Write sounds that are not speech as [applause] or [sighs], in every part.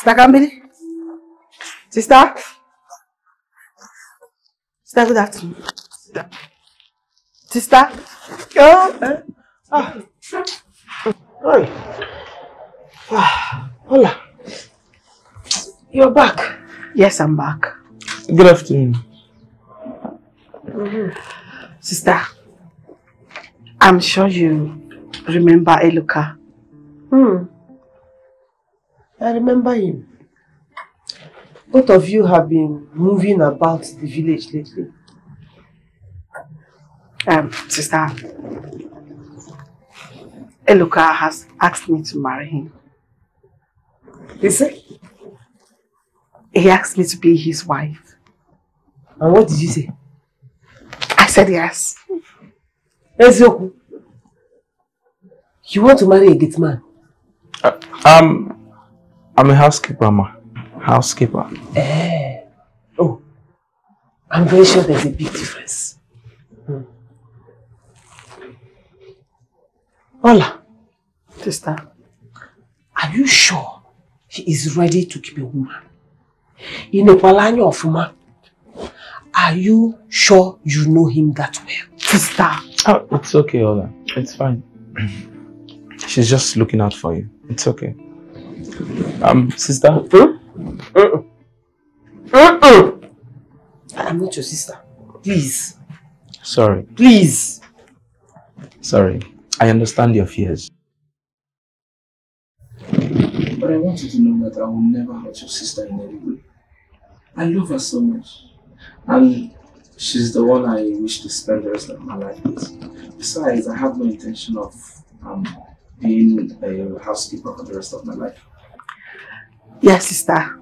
Sister Kambili? Sister? Sister, good afternoon. Sister? Sister? Oh, eh? ah. Hi. Ah, hola. You're back. Yes, I'm back. Good afternoon. Mm -hmm. Sister, I'm sure you remember Eluka. Hmm. I remember him. Both of you have been moving about the village lately. Um, sister, Eluka has asked me to marry him. Is it? He asked me to be his wife. And what did you say? I said yes. Ezioku, you want to marry a gate man? Uh, um, I'm a housekeeper, ma. Housekeeper. Eh. Oh, I'm very sure there's a big difference. Hmm. Hola. Sister. Are you sure he is ready to keep a woman? Inekwala anya ọfụma. Are you sure you know him that well? Sister. Oh, it's okay, Ola. It's fine. [clears throat] She's just looking out for you. It's okay. Um, sister? Uh-uh. Uh-uh. I'm not your sister. Please. Sorry. Please. Sorry. I understand your fears. But I want you to know that I will never hurt your sister in any way. I love her so much. And she's the one I wish to spend the rest of my life with. Besides, I have no intention of um, being a housekeeper for the rest of my life. Yes, sister.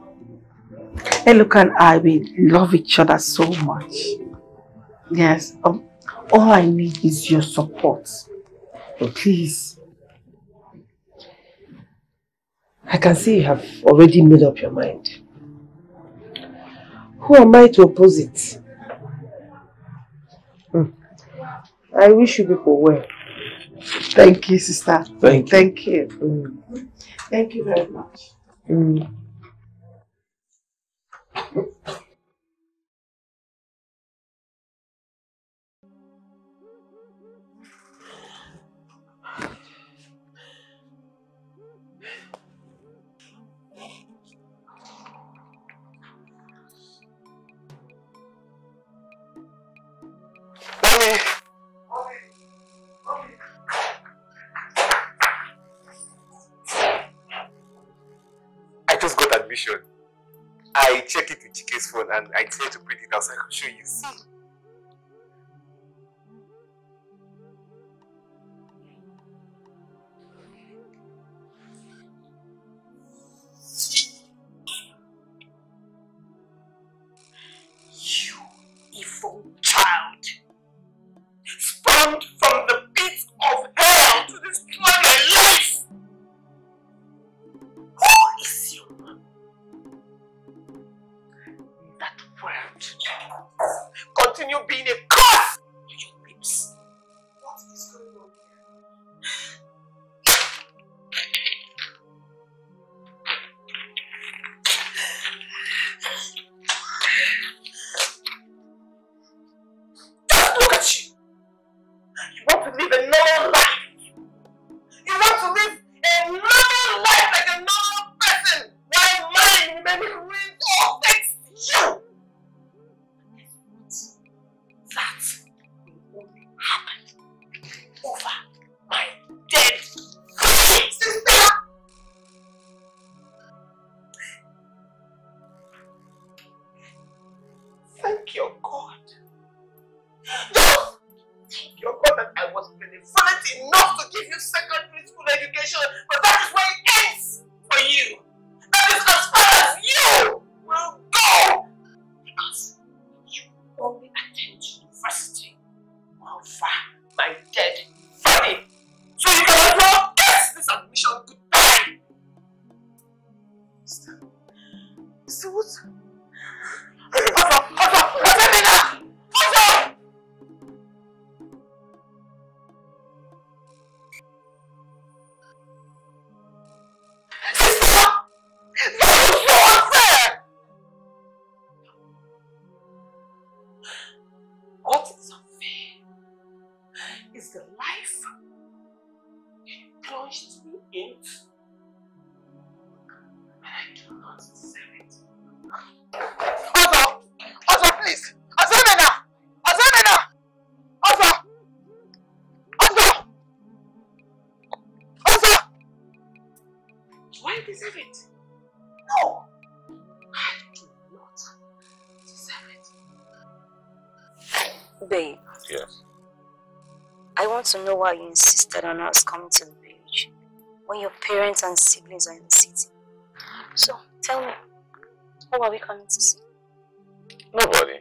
Eluka and I, we love each other so much. Yes, um, all I need is your support. Please. I can see you have already made up your mind. Who am I to oppose it? Hmm. I wish you people well. Thank you, sister. Thank you. Thank you. Mm. Thank you very much. Mm. And I try to print it out so I can show you. See? Deserve it? No! I do not deserve it. Babe, Yes. I want to know why you insisted on us coming to the village when your parents and siblings are in the city. So, tell me, who are we coming to see? Nobody.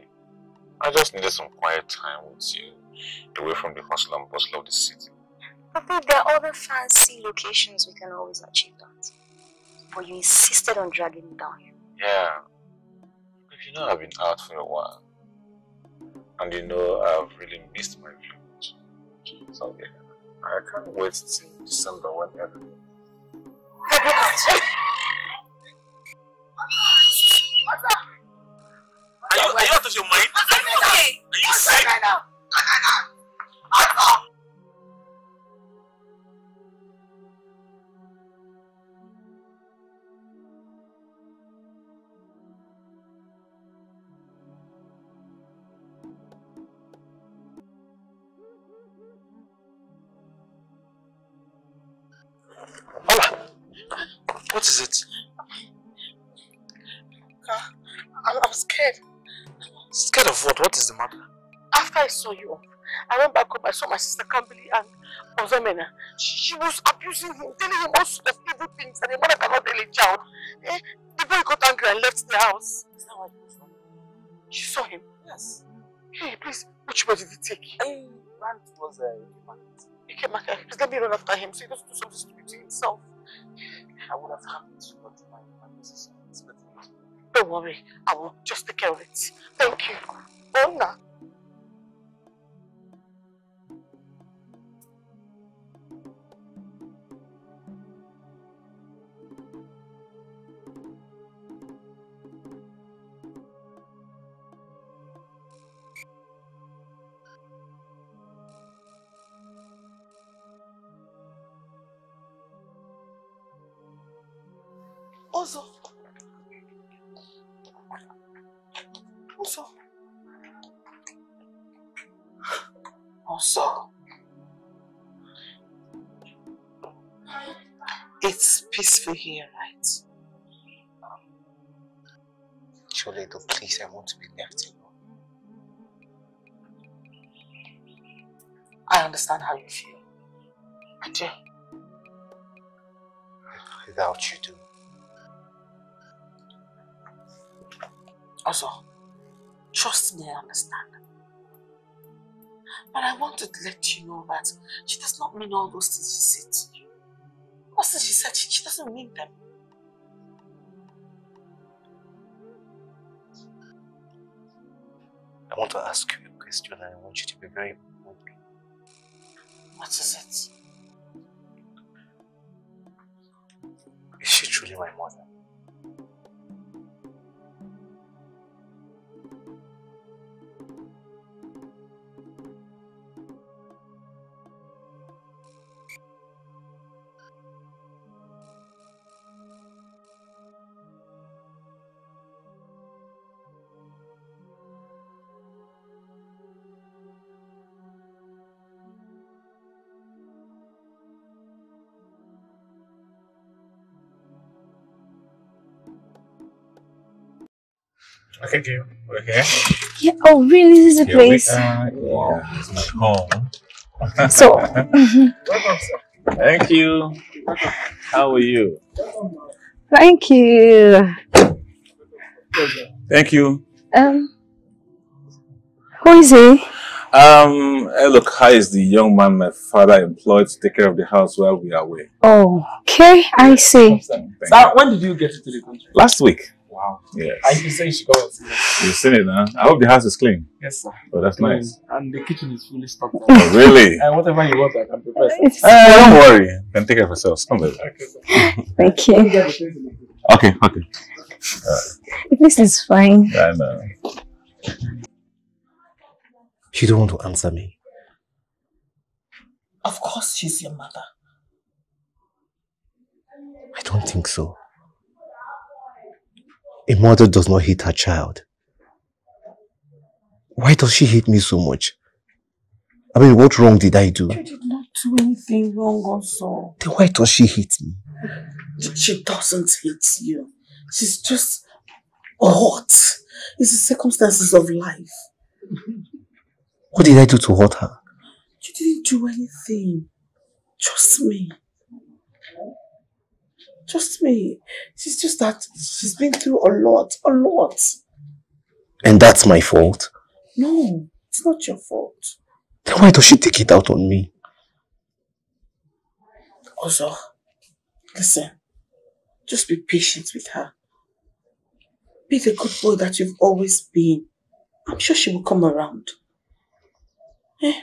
I just needed some quiet time with you, away from the hustle and bustle of the city. But babe, there are other fancy locations we can always achieve that. But you insisted on dragging me down here. Yeah. If you know I've been out for a while, and you know I've really missed my village. So yeah, I can't wait till December when everything. Are you, are you out of your mind? Are you sick? What What? What is the matter? After I saw you off, I went back home. I saw my sister Kambili and Ozemena. She, she was abusing him, telling him all sorts of evil things, and the mother cannot tell a child. Eh, the boy got angry and left the house. Is that why he was? She saw him. Yes. Hey, please, which way did he take? I ran towards the market. He came back. Please let me run after him so he doesn't do something stupid to himself. I would have happened to go to my my business. Don't worry, I will just take care of it. Thank you. Ona. Ozo. To be left alone. I understand how you feel. Do. Without you, too. Also, trust me, I understand. But I wanted to let you know that she does not mean all those things she said to you. Things she said, she, she doesn't mean them. Want to ask you a question and I want you to be very open. What is it? Is she truly my mother? Okay, Jim. We're here. Yeah, oh really, this is a Here we place. are. Yeah, it's my home. So, [laughs] Thank you. How are you? thank you. Thank you. Um, who is he? Um, hey, look, how is the young man my father employed to take care of the house while we are away? Oh, okay, I see. Thank Sir, when did you get into the country? Last week. Wow. Yes. I you say you should go and see it. You've seen it now. I hope the house is clean. Yes, sir. Oh, that's nice. And the kitchen is fully stocked. Oh, really? [laughs] and whatever you want, I can prepare. sir. It's- Uh, don't worry. You can take care of yourselves. Come baby. Okay. [laughs] Thank you. get the things in the kitchen. Okay, okay. This is fine. I know. She don't want to answer me. Of course she's your mother. I don't think so. A mother does not hate her child. Why does she hate me so much? I mean, what wrong did I do? You did not do anything wrong also. Then why does she hate me? She doesn't hate you. She's just hot. It's the circumstances of life. What did I do to hurt her? You didn't do anything. Trust me. Trust me. She's just that she's been through a lot, a lot. And that's my fault? No, it's not your fault. Then why does she take it out on me? Also, listen, just be patient with her. Be the good boy that you've always been. I'm sure she will come around. Eh?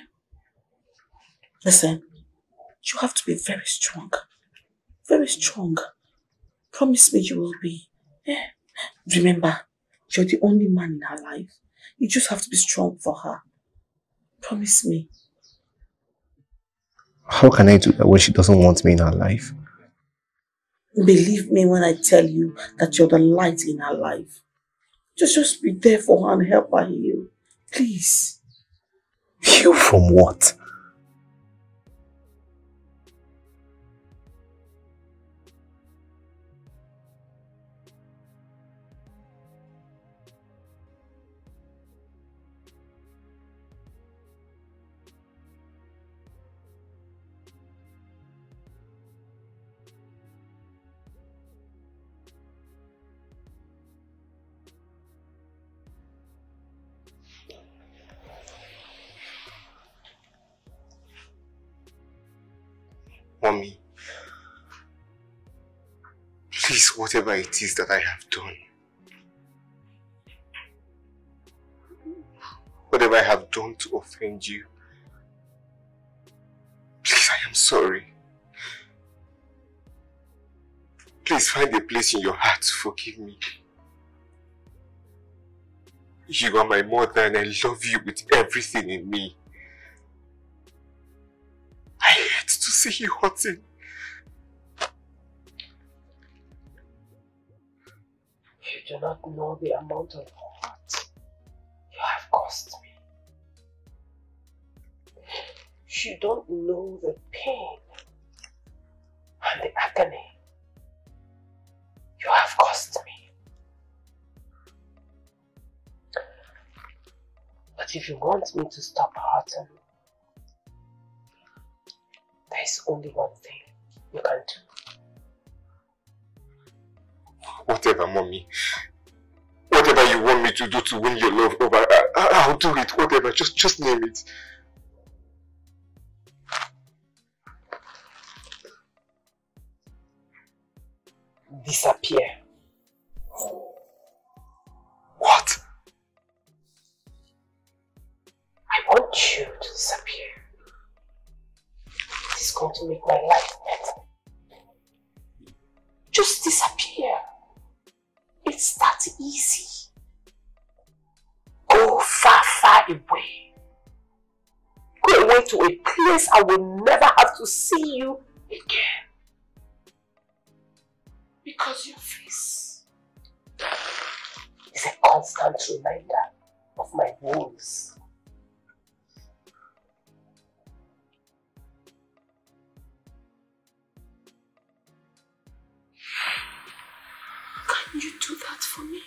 Listen, you have to be very strong. Very strong. Promise me you will be. Eh? Remember, you're the only man in her life. You just have to be strong for her. Promise me. How can I do that when she doesn't want me in her life? Believe me when I tell you that you're the light in her life. Just, just be there for her and help her heal. Please. Heal from what? Whatever it is that I have done, whatever I have done to offend you, please, I am sorry. Please find a place in your heart to forgive me. You are my mother and I love you with everything in me. I hate to see you hurting. Do not know the amount of hurt you have caused me. You don't know the pain and the agony you have caused me. But if you want me to stop hurting, there is only one thing you can do. Whatever, mommy. Whatever you want me to do to win your love over, I, I'll do it. Whatever, just, just name it. Disappear. What? I want you to disappear. This is going to make my life away. Go away to a place I will never have to see you again. Because your face is a constant reminder of my wounds. Can you do that for me?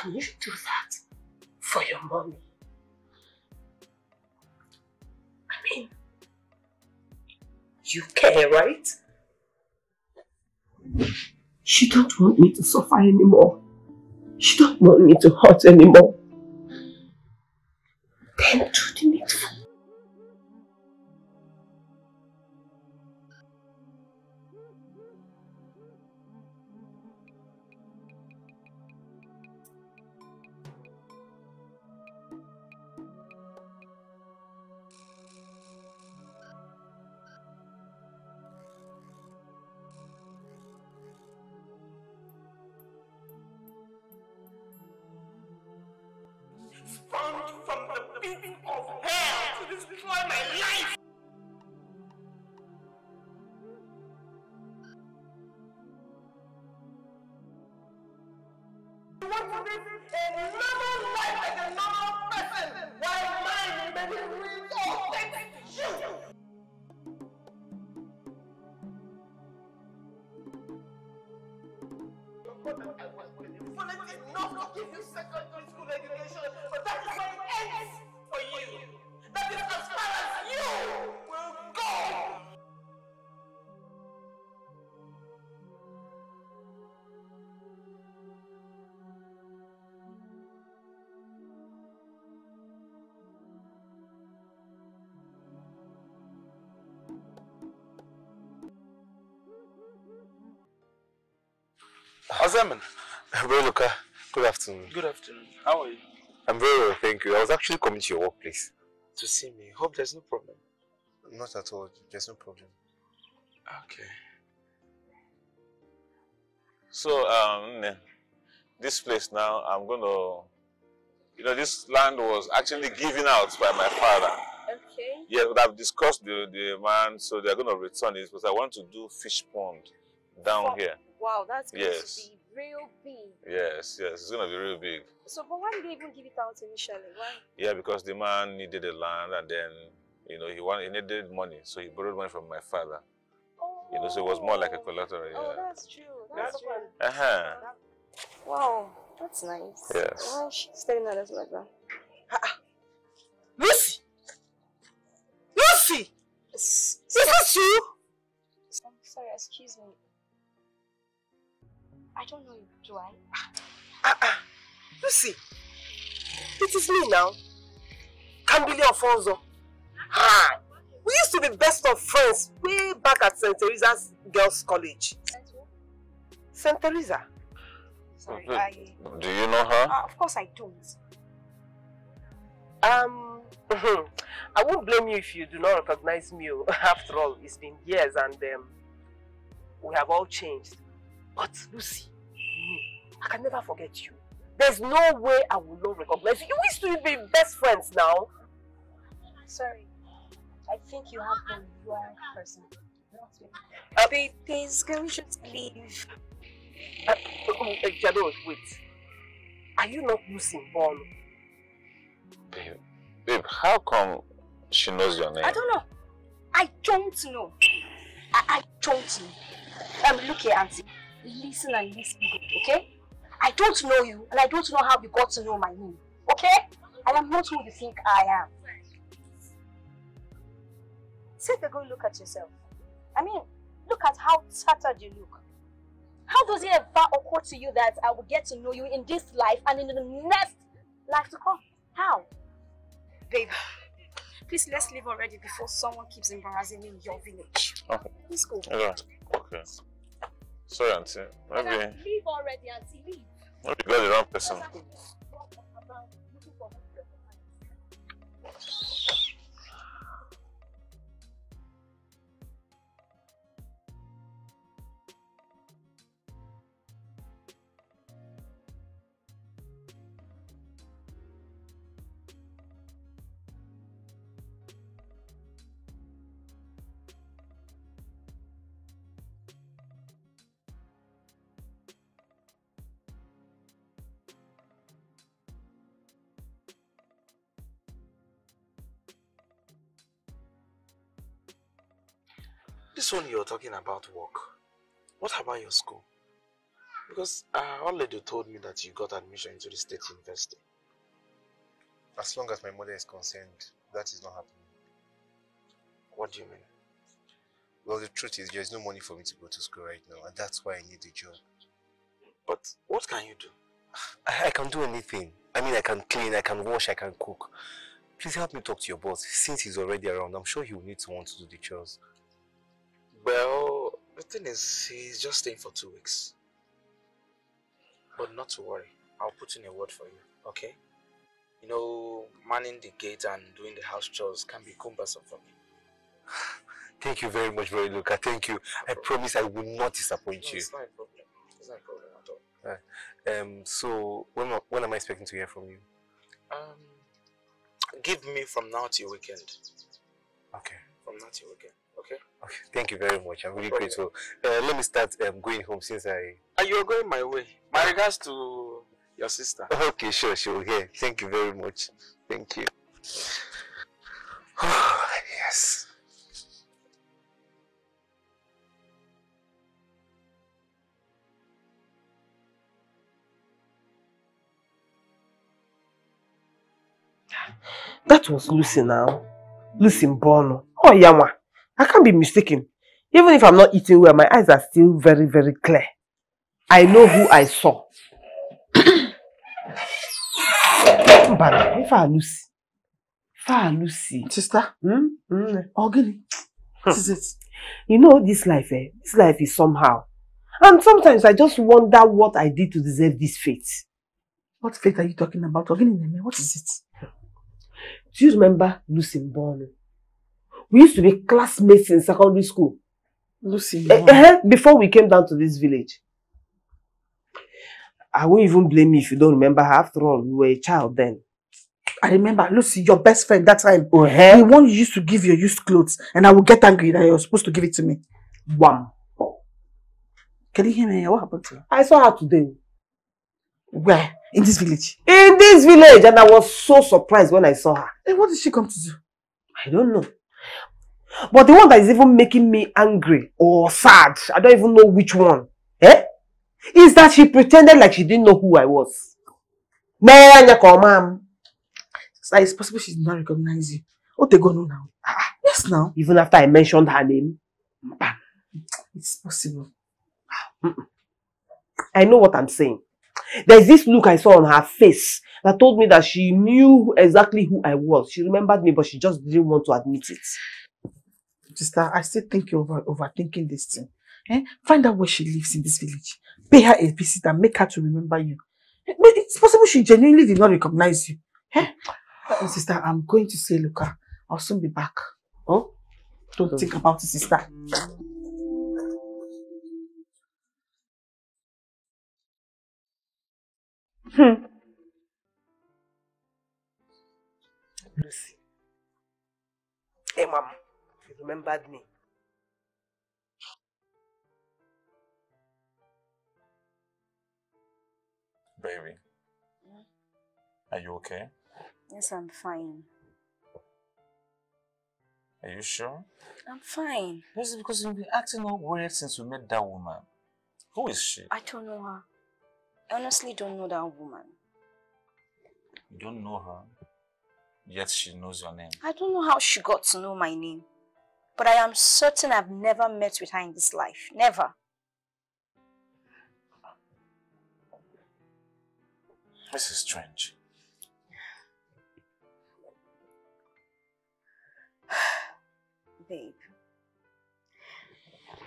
Can you do that for your mommy? I mean, you care, right? She don't want me to suffer anymore. She don't want me to hurt anymore. Azeman, Bro, Luca, good afternoon. good afternoon. How are you? I'm very well, thank you. I was actually coming to your workplace. To see me. Hope there's no problem. Not at all, there's no problem. Okay. So, um, this place now, I'm gonna, you know, this land was actually given out by my father. Okay. Yeah, but I've discussed the the man, so they're gonna return it because I want to do fish pond down Oh. here. Wow, that's going Yes. to be real big. Yes, yes, it's gonna be real big. So, but why did they even give it out initially? Why? Yeah, because the man needed the land and then, you know, he wanted, he needed money, so he borrowed money from my father. Oh, You know, so it was more like a collateral. Oh, Yeah. that's true. That's true. Uh huh. Wow, that's nice. Yes. Why is she staring at us like that? Lucy! Lucy! Is this you? I'm sorry, excuse me. I don't know you, do I? Uh-uh. Lucy, it is me now. Kambili Alfonso. Hi. We used to be best of friends way back at St. Teresa's Girls' College. St. Teresa. Sorry, Mhm. I. Do you know her? Uh, of course, I don't. Um, I won't blame you if you do not recognize me. oh. [laughs] After all, it's been years and um, we have all changed. But Lucy, I can never forget you. There's no way I will not recognize you. You used to be best friends now. Sorry. I think you have the wrong person. Uh, Babe, please, can we just leave? Uh, uh, uh, Jado, wait. Are you not Lucy Born? Babe, babe, how come she knows your name? I don't know. I don't know. I, I don't know. Um, look here, Auntie. Listen and listen good, okay? I don't know you, and I don't know how you got to know my name, okay? I am not who you think I am. Take a good look at yourself. I mean, look at how tattered you look. How does it ever occur to you that I will get to know you in this life and in the next life to come? How? Babe, please let's leave already before someone keeps embarrassing me in your village. Okay. Let's go. Yeah. Okay. Sorry, auntie. Maybe, Leave already, Auntie, leave. maybe you got the wrong person. This one you're talking about work. What about your school? Because uh, our lady told me that you got admission into the state university. As long as my mother is concerned, that is not happening. What do you mean? Well, the truth is, there's no money for me to go to school right now, and that's why I need a job. But what can you do? I, I can do anything. I mean, I can clean, I can wash, I can cook. Please help me talk to your boss. Since he's already around, I'm sure he will need someone to do the chores. Well, the thing is, he's just staying for two weeks. But not to worry, I'll put in a word for you, okay? You know, manning the gate and doing the house chores can be cumbersome for me. [sighs] Thank you very much, very Luca. Thank you. I promise I will not disappoint No, you. it's not a problem. It's not a problem at all. Um, so when when am I expecting to hear from you? Um, give me from now till weekend. Okay. From now till weekend, okay? Okay. Thank you very much. I'm really No grateful. Uh, let me start um, going home since I. And you're going my way. My regards to Your sister. Okay, sure, sure. Yeah, thank you very much. Thank you. [sighs] yes. That was Lucy now. Lucy Bono. Oh, Yama. I can't be mistaken. Even if I'm not eating well, my eyes are still very, very clear. I know who I saw. But if I Lucy. If I Lucy. Sister, Hmm? Hmm. Ogini, what is it? You know, this life, eh? This life is somehow. And sometimes I just wonder what I did to deserve this fate. What fate are you talking about? Ogini what is it? Do you remember Lucy Bono? We used to be classmates in secondary school. Lucy, Eh, eh, before we came down to this village. I won't even blame you if you don't remember her. After all, you were a child then. I remember Lucy, your best friend that time. Oh, The hey? one you used to give your used clothes, and I would get angry that you're supposed to give it to me. Wham. Can you hear me? What happened to her? I saw her today. Where? In this village. In this village, and I was so surprised when I saw her. Hey, what did she come to do? I don't know. But the one that is even making me angry or sad, I don't even know which one, eh? Is that she pretended like she didn't know who I was. It's possible she did not recognize you. What they gonna now? Ah, yes, now. Even after I mentioned her name. It's possible. I know what I'm saying. There's this look I saw on her face that told me that she knew exactly who I was. She remembered me, but she just didn't want to admit it. Sister, I still think you're over, overthinking this thing. Eh? Find out where she lives in this village. Pay her a visit and make her to remember you. Eh, But it's possible she genuinely did not recognize you. Eh? Sister, I'm going to say, Luca, I'll soon be back. Oh? Don't think about it, sister. Hmm. Lucy. Hey, mom. You remembered me. Baby, mm. are you okay? Yes, I'm fine. Are you sure? I'm fine. This is because you've been acting all weird since we met that woman. Who is she? I don't know her. I honestly don't know that woman. You don't know her, yet she knows your name. I don't know how she got to know my name. But I am certain I've never met with her in this life. Never. This is strange. [sighs] Babe.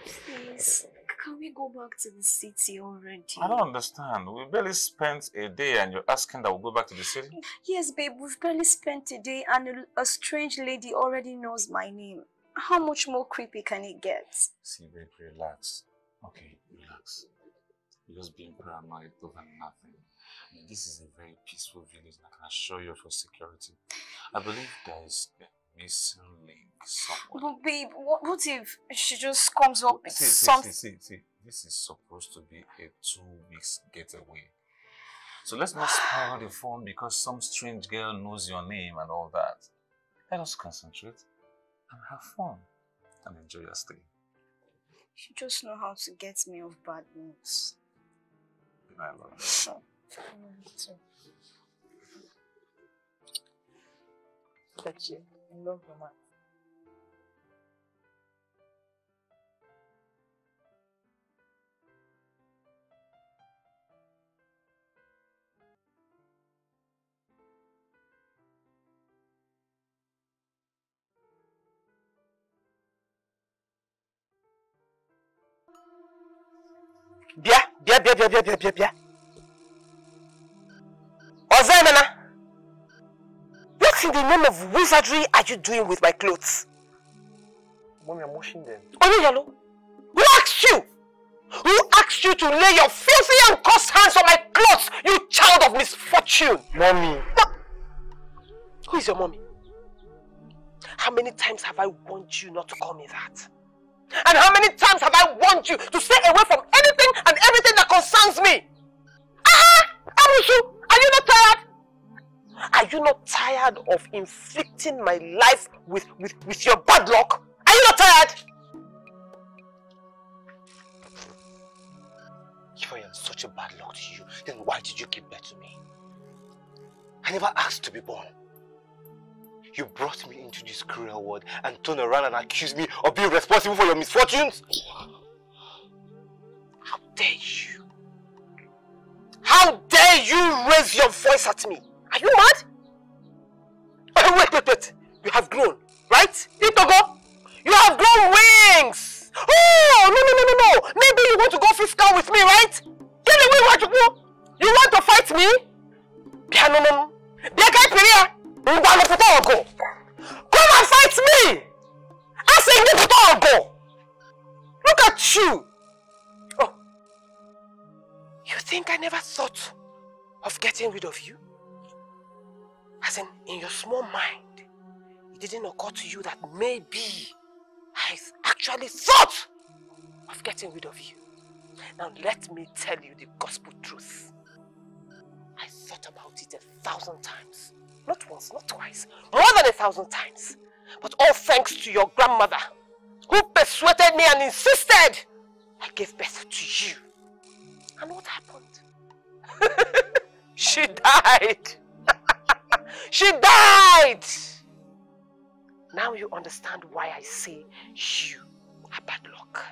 Please, can we go back to the city already? I don't understand. We barely spent a day and you're asking that we'll go back to the city? Yes, babe, we've barely spent a day and a, a strange lady already knows my name. How much more creepy can it get? See, babe, relax. Okay, relax. You're just being paranoid over nothing. I mean, this is a very peaceful village and I can assure you of your security. I believe there is a missing link somewhere. But babe, what, what if she just comes up with see, something? see, see, see. This is supposed to be a two weeks getaway. So let's not spoil the fun because some strange girl knows your name and all that. Let us concentrate and have fun and enjoy your stay. She just know how to get me off bad moods. Good night, love. That's you. I love your man. Bịa, bịa, bịa, bịa, bịa, bịa, bịa. Ọzọ emena. What in the name of wizardry are you doing with my clothes? Mommy, I'm washing them. Onyeyalo, who asked you? Who asked you to lay your filthy and cursed hands on my clothes, you child of misfortune? Mommy. Who is your mommy? How many times have I warned you not to call me that? And how many times have I warned you to stay away from anything and everything that concerns me? Ah! I'm are you not tired? Are you not tired of inflicting my life with, with, with your bad luck? Are you not tired? If I am such a bad luck to you, then why did you give birth to me? I never asked to be born. You brought me into this cruel world and turned around and accused me of being responsible for your misfortunes? How dare you? How dare you raise your voice at me? Are you mad? Oh, wait, wait, wait. You have grown, right? Itogo, you have grown wings. Oh, no, no, no, no, no. Maybe you want to go physical with me, right? Get away, what you want to fight me? Piano, no, no. Biakai Piria, Ngwano Putogo. Come and fight me. I say, Putogo. Look at you. Oh. You think I never thought of getting rid of you? As in, in your small mind, it didn't occur to you that maybe I actually thought of getting rid of you. Now let me tell you the gospel truth. I thought about it a thousand times. Not once, not twice, more than a thousand times. But all thanks to your grandmother, who persuaded me and insisted I gave birth to you. And what happened? [laughs] she died. [laughs] she died. Now you understand why I say you are bad luck.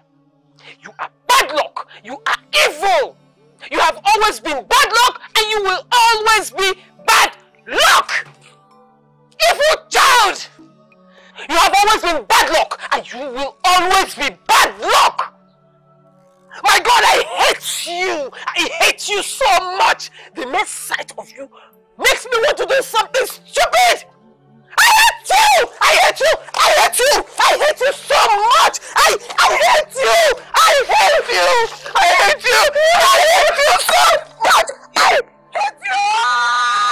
You are bad luck. You are evil. You have always been bad luck and you will always be bad luck. Evil child. You have always been bad luck and you will always be bad luck. My God, I hate you. I hate you so much. The mere sight of you makes me want to do something stupid. I hate you! I hate you! I hate you! I hate you so much! I I hate you! I hate you! I hate you! I hate you so much! I hate you!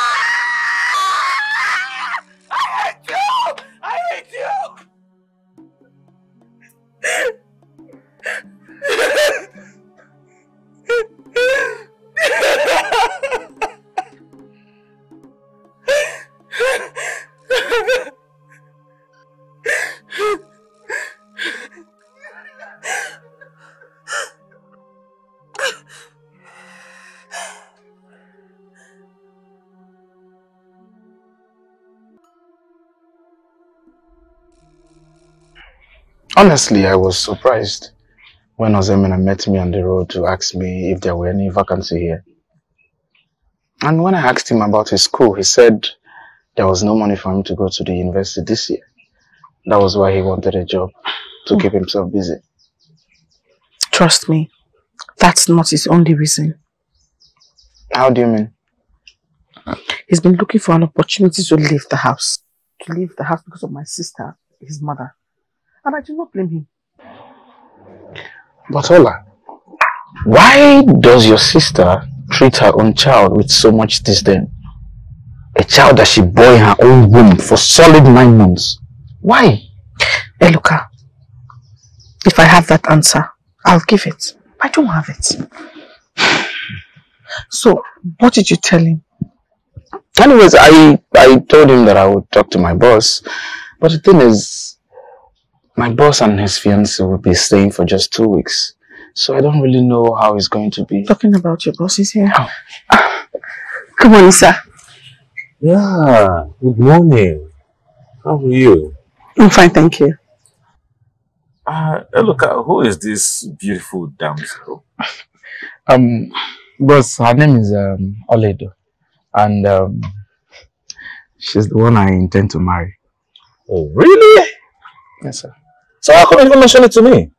Honestly, I was surprised when Ozemina met me on the road to ask me if there were any vacancy here. And when I asked him about his school, he said there was no money for him to go to the university this year. That was why he wanted a job, to hmm. keep himself busy. Trust me, that's not his only reason. How do you mean? He's been looking for an opportunity to leave the house. To leave the house because of my sister, his mother. And I do not blame him. But Ola, why does your sister treat her own child with so much disdain? A child that she bore in her own womb for solid nine months. Why? Eluka, if I have that answer, I'll give it. I don't have it. So, what did you tell him? Anyways, I, I told him that I would talk to my boss. But the thing is, my boss and his fiancée will be staying for just two weeks. So I don't really know how it's going to be. Talking about your boss is here. Come on, Isa. Yeah, good morning. How are you? I'm fine, thank you. Uh, look, uh, who is this beautiful damsel? Um, boss, her name is um, Oledo. And um, she's the one I intend to marry. Oh, really? Yes, sir. So how come you didn't mention it to me?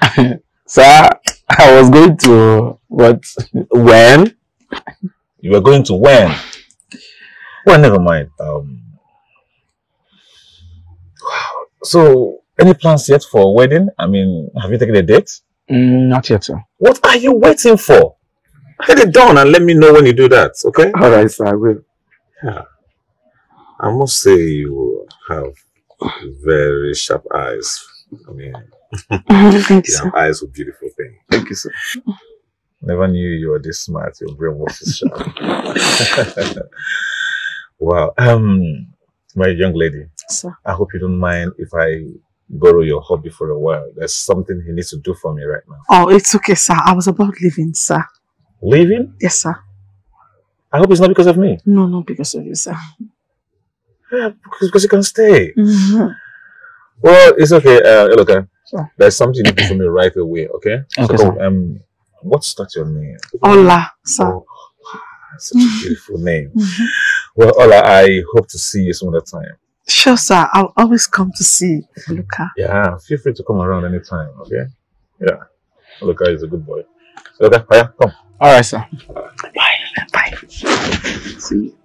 [laughs] Sir, I was going to, but When? You were going to when? Well, never mind. Um. Wow. So, any plans yet for a wedding? I mean, have you taken a date? mm, not yet, sir. What are you waiting for? Get it done and let me know when you do that, okay? All right, sir, I will. I must say you have very sharp eyes. I mean, [laughs] Thank you, you sir. eyes for beautiful thing. Thank you, sir. Never knew you were this smart. Your brain was this sharp. [laughs] wow. Um, my young lady, Sir. I hope you don't mind if I borrow your hobby for a while. There's something he needs to do for me right now. Oh, it's okay, sir. I was about leaving, sir. Leaving? Yes, sir. I hope it's not because of me. No, no, because of you, sir. Yeah, because, because you can stay. Mm-hmm. Well, it's okay. Uh, look, uh, Sure. there's something you do for me right away, okay? Okay, so, sir. um, what's that your name? Ola, sir. Oh, such a beautiful name. Mhm. [laughs] Well, Ola, I hope to see you some other time. Sure, sir. I'll always come to see Luca. Yeah, feel free to come around anytime, okay? Yeah. Luca is a good boy. Luca, yeah, come. Alright, sir. Bye. Bye. See you.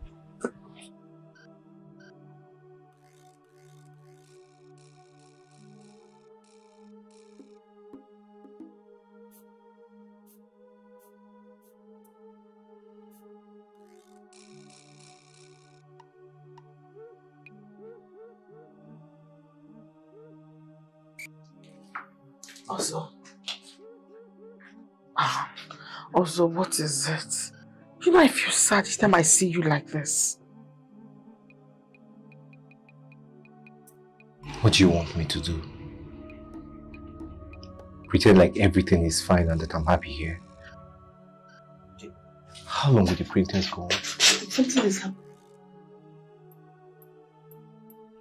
Ozo, ah, Ozo, what is it? You know, I feel sad each time I see you like this. What do you want me to do? Pretend like everything is fine and that I'm happy here. How long will the pretense go on? Something is happening.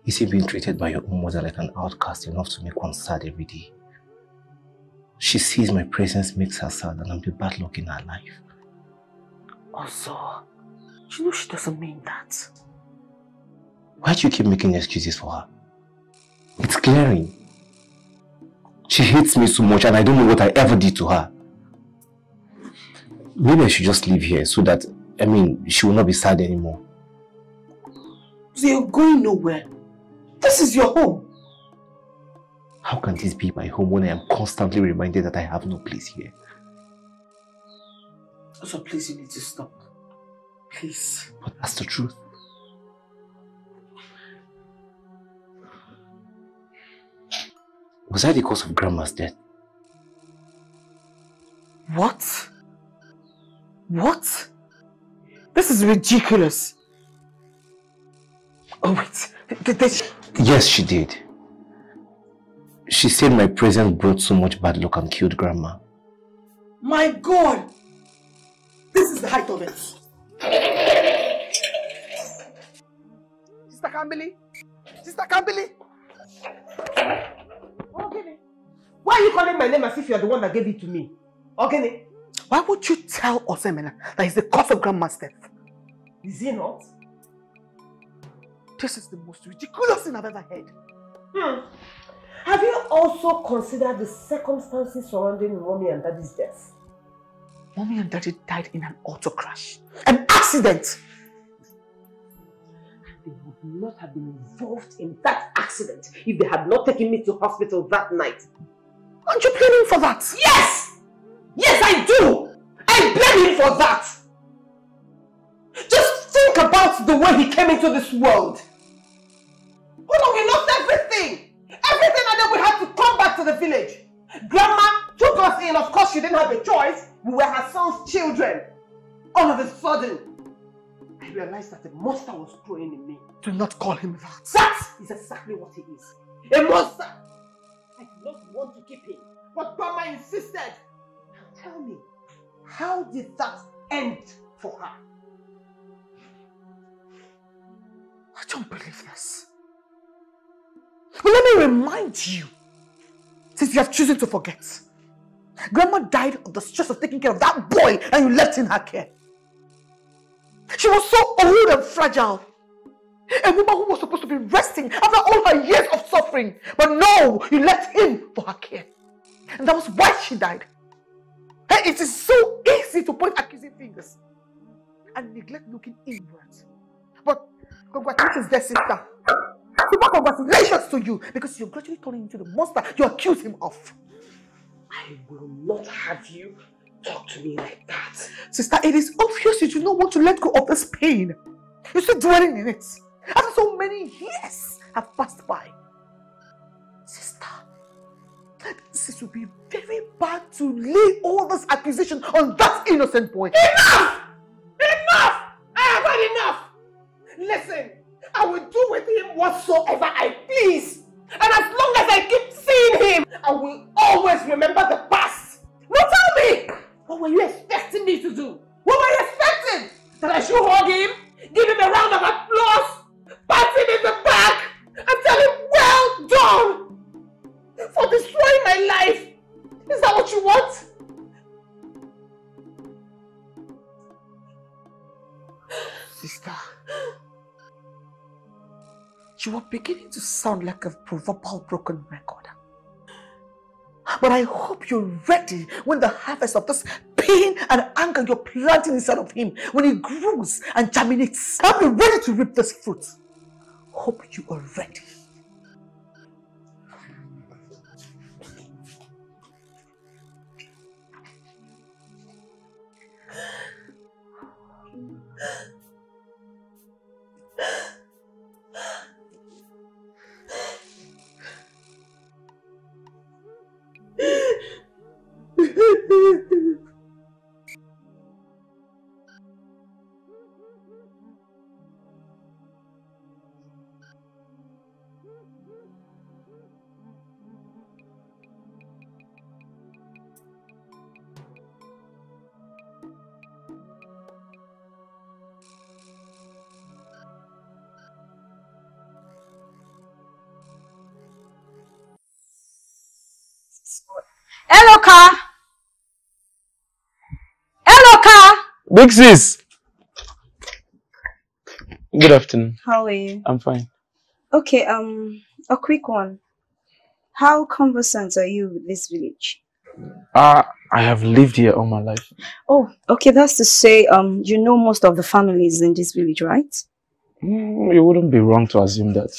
Is he being treated by your own mother like an outcast enough to make one sad every day? She sees my presence makes her sad and I'm the bad luck in her life. Ozo, you know she doesn't mean that. Why do you keep making excuses for her? It's glaring. She hates me so much and I don't know what I ever did to her. Maybe I should just leave here so that, I mean, she will not be sad anymore. So you're going nowhere. This is your home. How can this be my home when I am constantly reminded that I have no place here? Ozo, please, you need to stop. Please. But that's the truth. Was I the cause of Grandma's death? What? What? This is ridiculous. Oh, wait. Did they... Yes, she did. She said my presence brought so much bad luck and killed Grandma. My God! This is the height of it. Sister Kambili? Sister Kambili? Ogene. Why are you calling my name as if you're the one that gave it to me? Ogene. Why would you tell Ozomena that he's the cause of Grandma's death? Is he not? This is the most ridiculous thing I've ever heard. Hmm. Have you also considered the circumstances surrounding Mommy and Daddy's death? Mommy and Daddy died in an auto crash. An accident! And They would not have been involved in that accident if they had not taken me to hospital that night. Aren't you blaming for that? Yes! Yes, I do! I blame him for that! Just think about the way he came into this world. The village. Grandma took us in, of course she didn't have a choice. We were her son's children. All of a sudden, I realized that the monster was growing in me. Do not call him that. That is exactly what he is. A monster! I did not want to keep him, but Grandma insisted. Now tell me, how did that end for her? I don't believe this. But let me remind you, since you have chosen to forget, Grandma died of the stress of taking care of that boy and you left in her care. She was so old and fragile. A woman who was supposed to be resting after all her years of suffering. But no, you left him for her care. And that was why she died. It is so easy to point accusing fingers and neglect looking inwards. But congratulations, dear sister. Super congratulations to you because you're gradually turning into the monster you accuse him of. I will not have you talk to me like that. Sister, it is obvious you do not want to let go of this pain. You're still dwelling in it. After so many years have passed by. Sister, this will be very bad to lay all this accusation on that innocent boy. Enough! Enough! I have had enough! Listen, I will do with him whatsoever I please. And as long as I keep seeing him, I will always remember the past. Now tell me, what were you expecting me to do? What were you expecting? That I should hug him, give him a round of applause, pat him in the back, and tell him, well done, for destroying my life. Is that what you want? Sister, you are beginning to sound like a proverbial broken record. But I hope you're ready when the harvest of this pain and anger you're planting inside of him, when it grows and germinates, I'll be ready to reap this fruit. Hope you are ready. [sighs] [sighs] Big sis! Good afternoon. How are you? I'm fine. Okay, um, a quick one. How conversant are you with this village? Uh, I have lived here all my life. Oh, okay, that's to say, um, you know most of the families in this village, right? Mm, you wouldn't be wrong to assume that.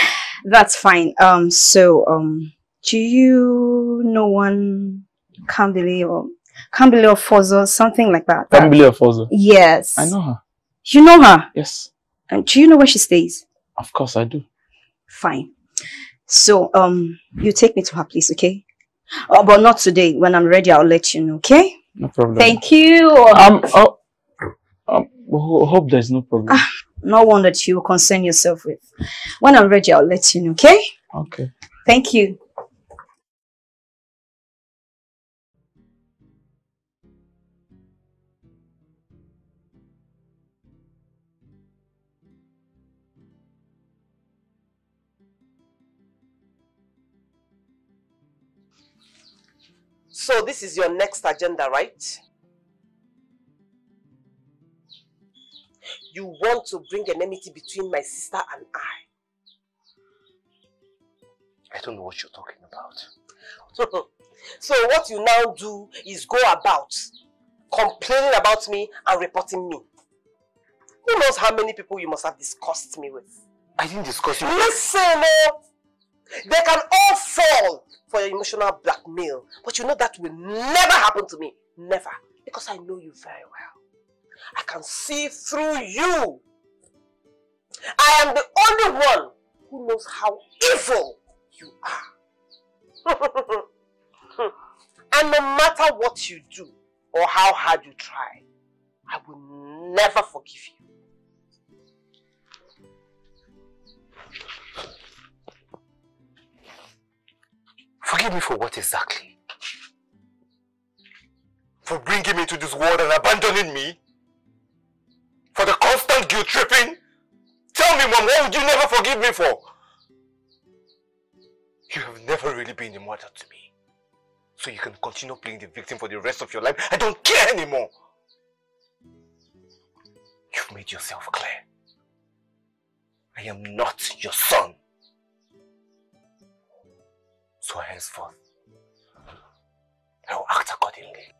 [laughs] That's fine. Um, so, um, do you know one Kambili or Kambili or Fozo, something like that? Family of Ozo. Yes. I know her. You know her? Yes, And do you know where she stays? of course I do. Fine. So, um, you take me to her place, okay? Oh, but not today. When I'm ready, I'll let you know, okay? No problem. Thank you. Um, oh, um, hope there's no problem. Not one that you concern yourself with. When I'm ready, I'll let you know, okay? Okay. Thank you. So this is your next agenda, right? You want to bring an enmity between my sister and I. I don't know what you're talking about. [laughs] so what you now do is go about complaining about me and reporting me. Who knows how many people you must have discussed me with? I didn't discuss you. Listen, oh, they can all fall for your emotional blackmail, but you know that will never happen to me. Never. Because I know you very well. I can see through you. I am the only one who knows how evil you are. [laughs] and no matter what you do or how hard you try, I will never forgive you. Forgive me for what exactly? For bringing me to this world and abandoning me? For the constant guilt tripping? Tell me, Mom, what would you never forgive me for? You have never really been mother to me. So you can continue playing the victim for the rest of your life. I don't care anymore. You've made yourself clear. I am not your son. So henceforth, I will act accordingly.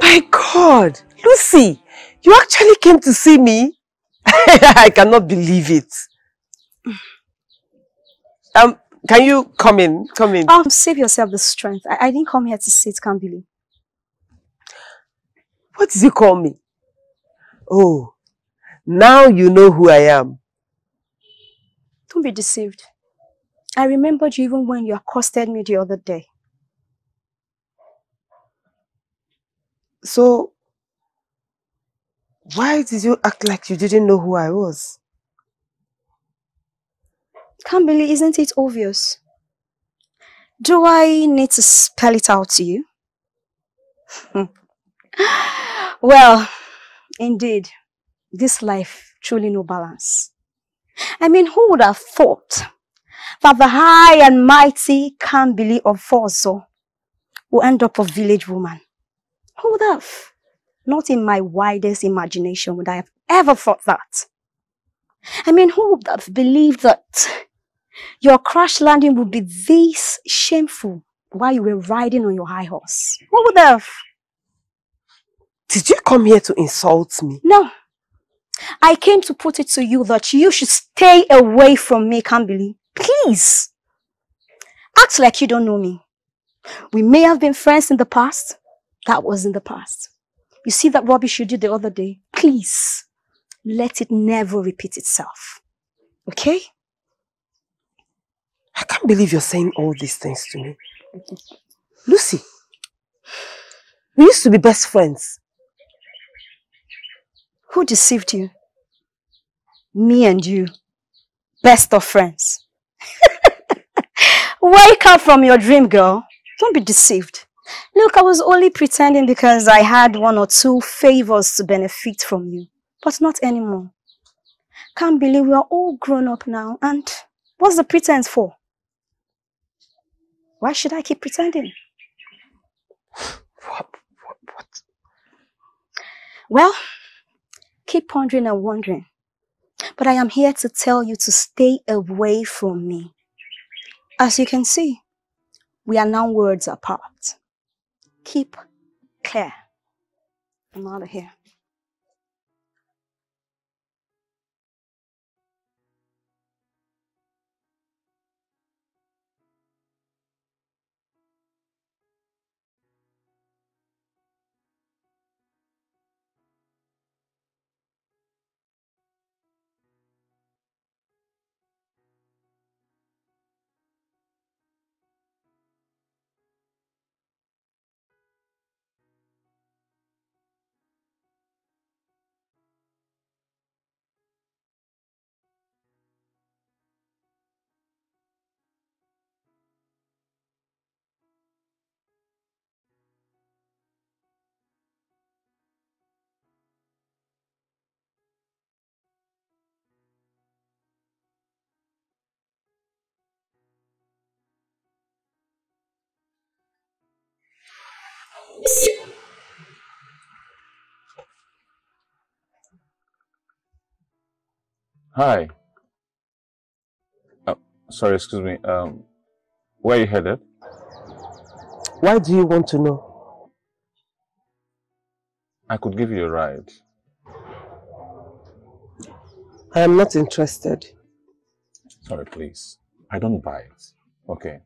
My God, Lucy, you actually came to see me? [laughs] I cannot believe it. Um, can you come in? Come in. Um, save yourself the strength. I, I didn't come here to sit, Kambili. What did you call me? Oh, now you know who I am. Don't be deceived. I remembered you even when you accosted me the other day. So, why did you act like you didn't know who I was? Kambili, isn't it obvious? Do I need to spell it out to you? [laughs] well, indeed, this life truly no balance. I mean, who would have thought that the high and mighty Kambili of Forso will end up a village woman? Who would have? Not in my widest imagination would I have ever thought that. I mean, who would have believed that your crash landing would be this shameful while you were riding on your high horse? Who would have? Did you come here to insult me? No. I came to put it to you that you should stay away from me, Kambili. Please. Act like you don't know me. We may have been friends in the past. That was in the past. You see that rubbish you did the other day? Please, let it never repeat itself. Okay? I can't believe you're saying all these things to me. Lucy, we used to be best friends. Who deceived you? Me and you. Best of friends. [laughs] Wake up from your dream, girl. Don't be deceived. Look, I was only pretending because I had one or two favors to benefit from you. But not anymore. Can't believe we are all grown up now. And what's the pretense for? Why should I keep pretending? What, what, what? Well, keep pondering and wondering. But I am here to tell you to stay away from me. As you can see, we are now words apart. Keep clear. I'm out of here. Hi. Oh, sorry, excuse me. Um, where are you headed? Why do you want to know? I could give you a ride. I am not interested. Sorry, please. I don't buy it. Okay.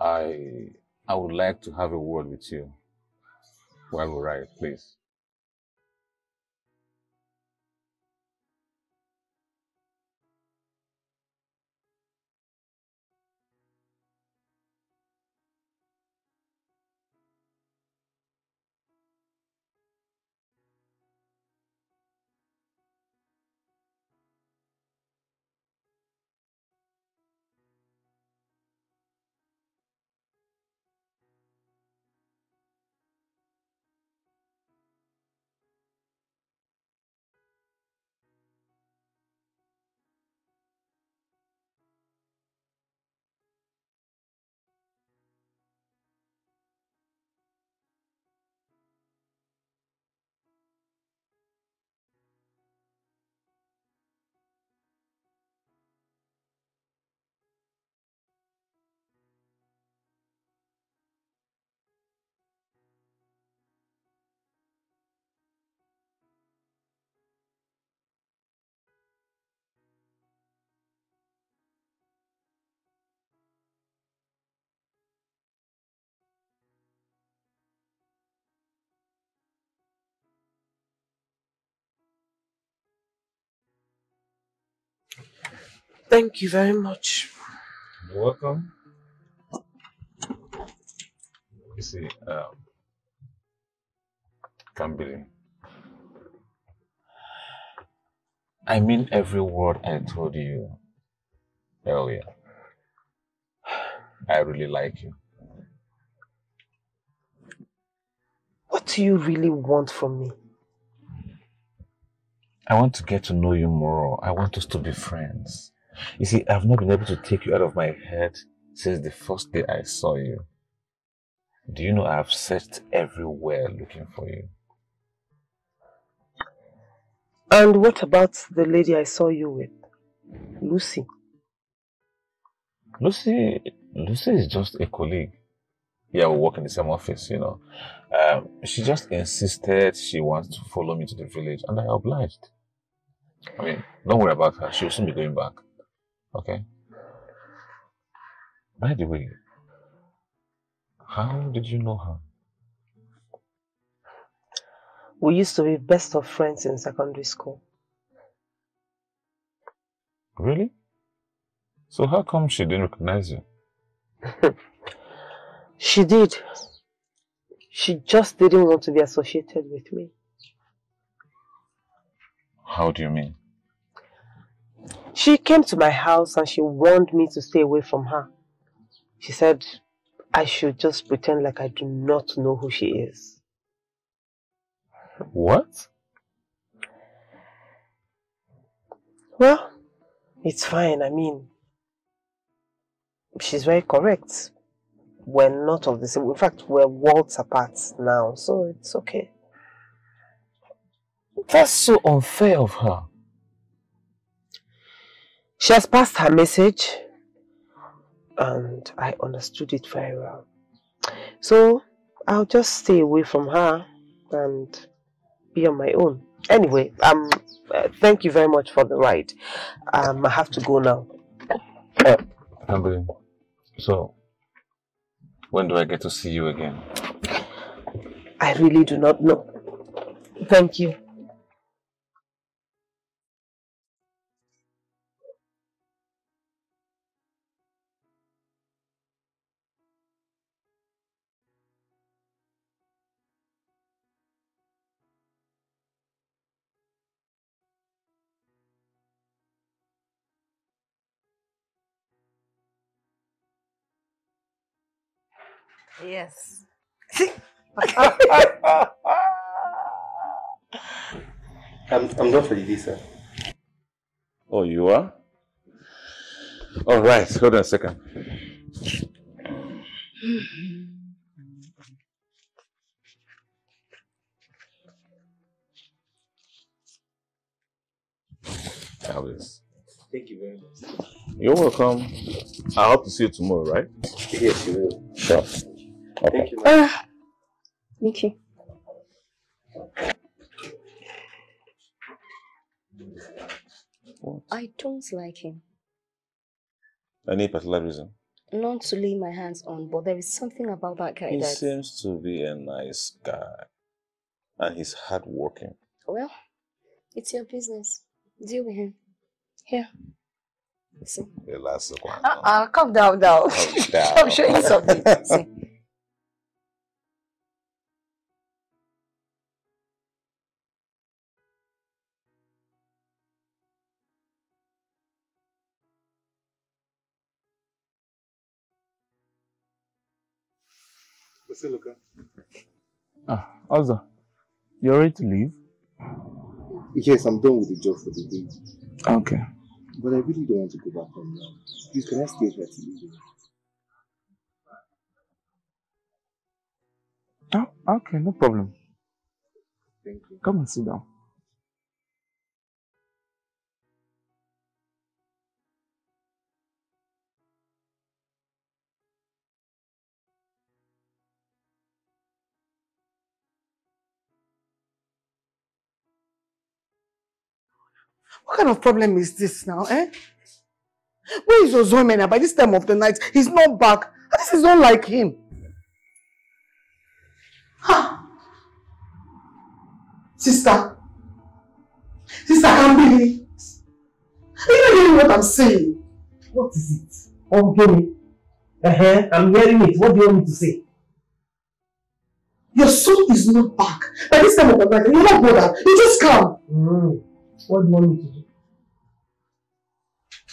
I I would like to have a word with you while we ride, please. Thank you very much. You're welcome. You see, um, Kambili, I mean every word I told you earlier. I really like you. What do you really want from me? I want to get to know you more. I want us to be friends. You see, I've not been able to take you out of my head since the first day I saw you. Do you know I have searched everywhere looking for you? And what about the lady I saw you with? Lucy. Lucy, Lucy is just a colleague. Yeah, we work in the same office, you know. Um, she just insisted she wants to follow me to the village, and I obliged. I mean, don't worry about her. She'll soon be going back. Okay? By the way, how did you know her? We used to be best of friends in secondary school. Really? So how come she didn't recognize you? [laughs] She did. She just didn't want to be associated with me. How do you mean? She came to my house and she warned me to stay away from her. She said I should just pretend like I do not know who she is. What? Well, it's fine. I mean, she's very correct. We're not of the same. In fact, we're worlds apart now, so it's okay. That's so unfair of her. She has passed her message, and I understood it very well. So I'll just stay away from her and be on my own. Anyway, um, uh, thank you very much for the ride. Um, I have to go now. Uh, [coughs] Amber, so when do I get to see you again? I really do not know. Thank you. Yes. [laughs] I'm, I'm not for the visa. Oh, you are? All right, hold on a second. Elvis. Thank you very much. You're welcome. I hope to see you tomorrow, right? Yes, you will. Sure. Thank you. Thank you. What? I don't like him. Any particular reason? Not to lay my hands on, but there is something about that guy He that. seems to be a nice guy. And he's hardworking. Well, it's your business. Deal with him. Here. See. Relax. Uh, Uh-uh, calm down now. [laughs] I'm showing you something. See. [laughs] Basiluka. Ah, Ozo, you're ready to leave? Yes, I'm done with the job for the day. Okay. But I really don't want to go back home now. Please, can I stay here till evening? Oh, okay, no problem. Thank you. Come and sit down. What kind of problem is this now, eh? Where is Ozomena by this time of the night? He's not back. This is not like him. Ha! Sister. Sister, I can't believe. Are you hearing what I'm saying? What is it? Oh, Okay. Uh-huh. I'm hearing it. What do you want me to say? Your son is not back. By this time of the night, you're not bothered. You just come. Mm. What do you want me to do?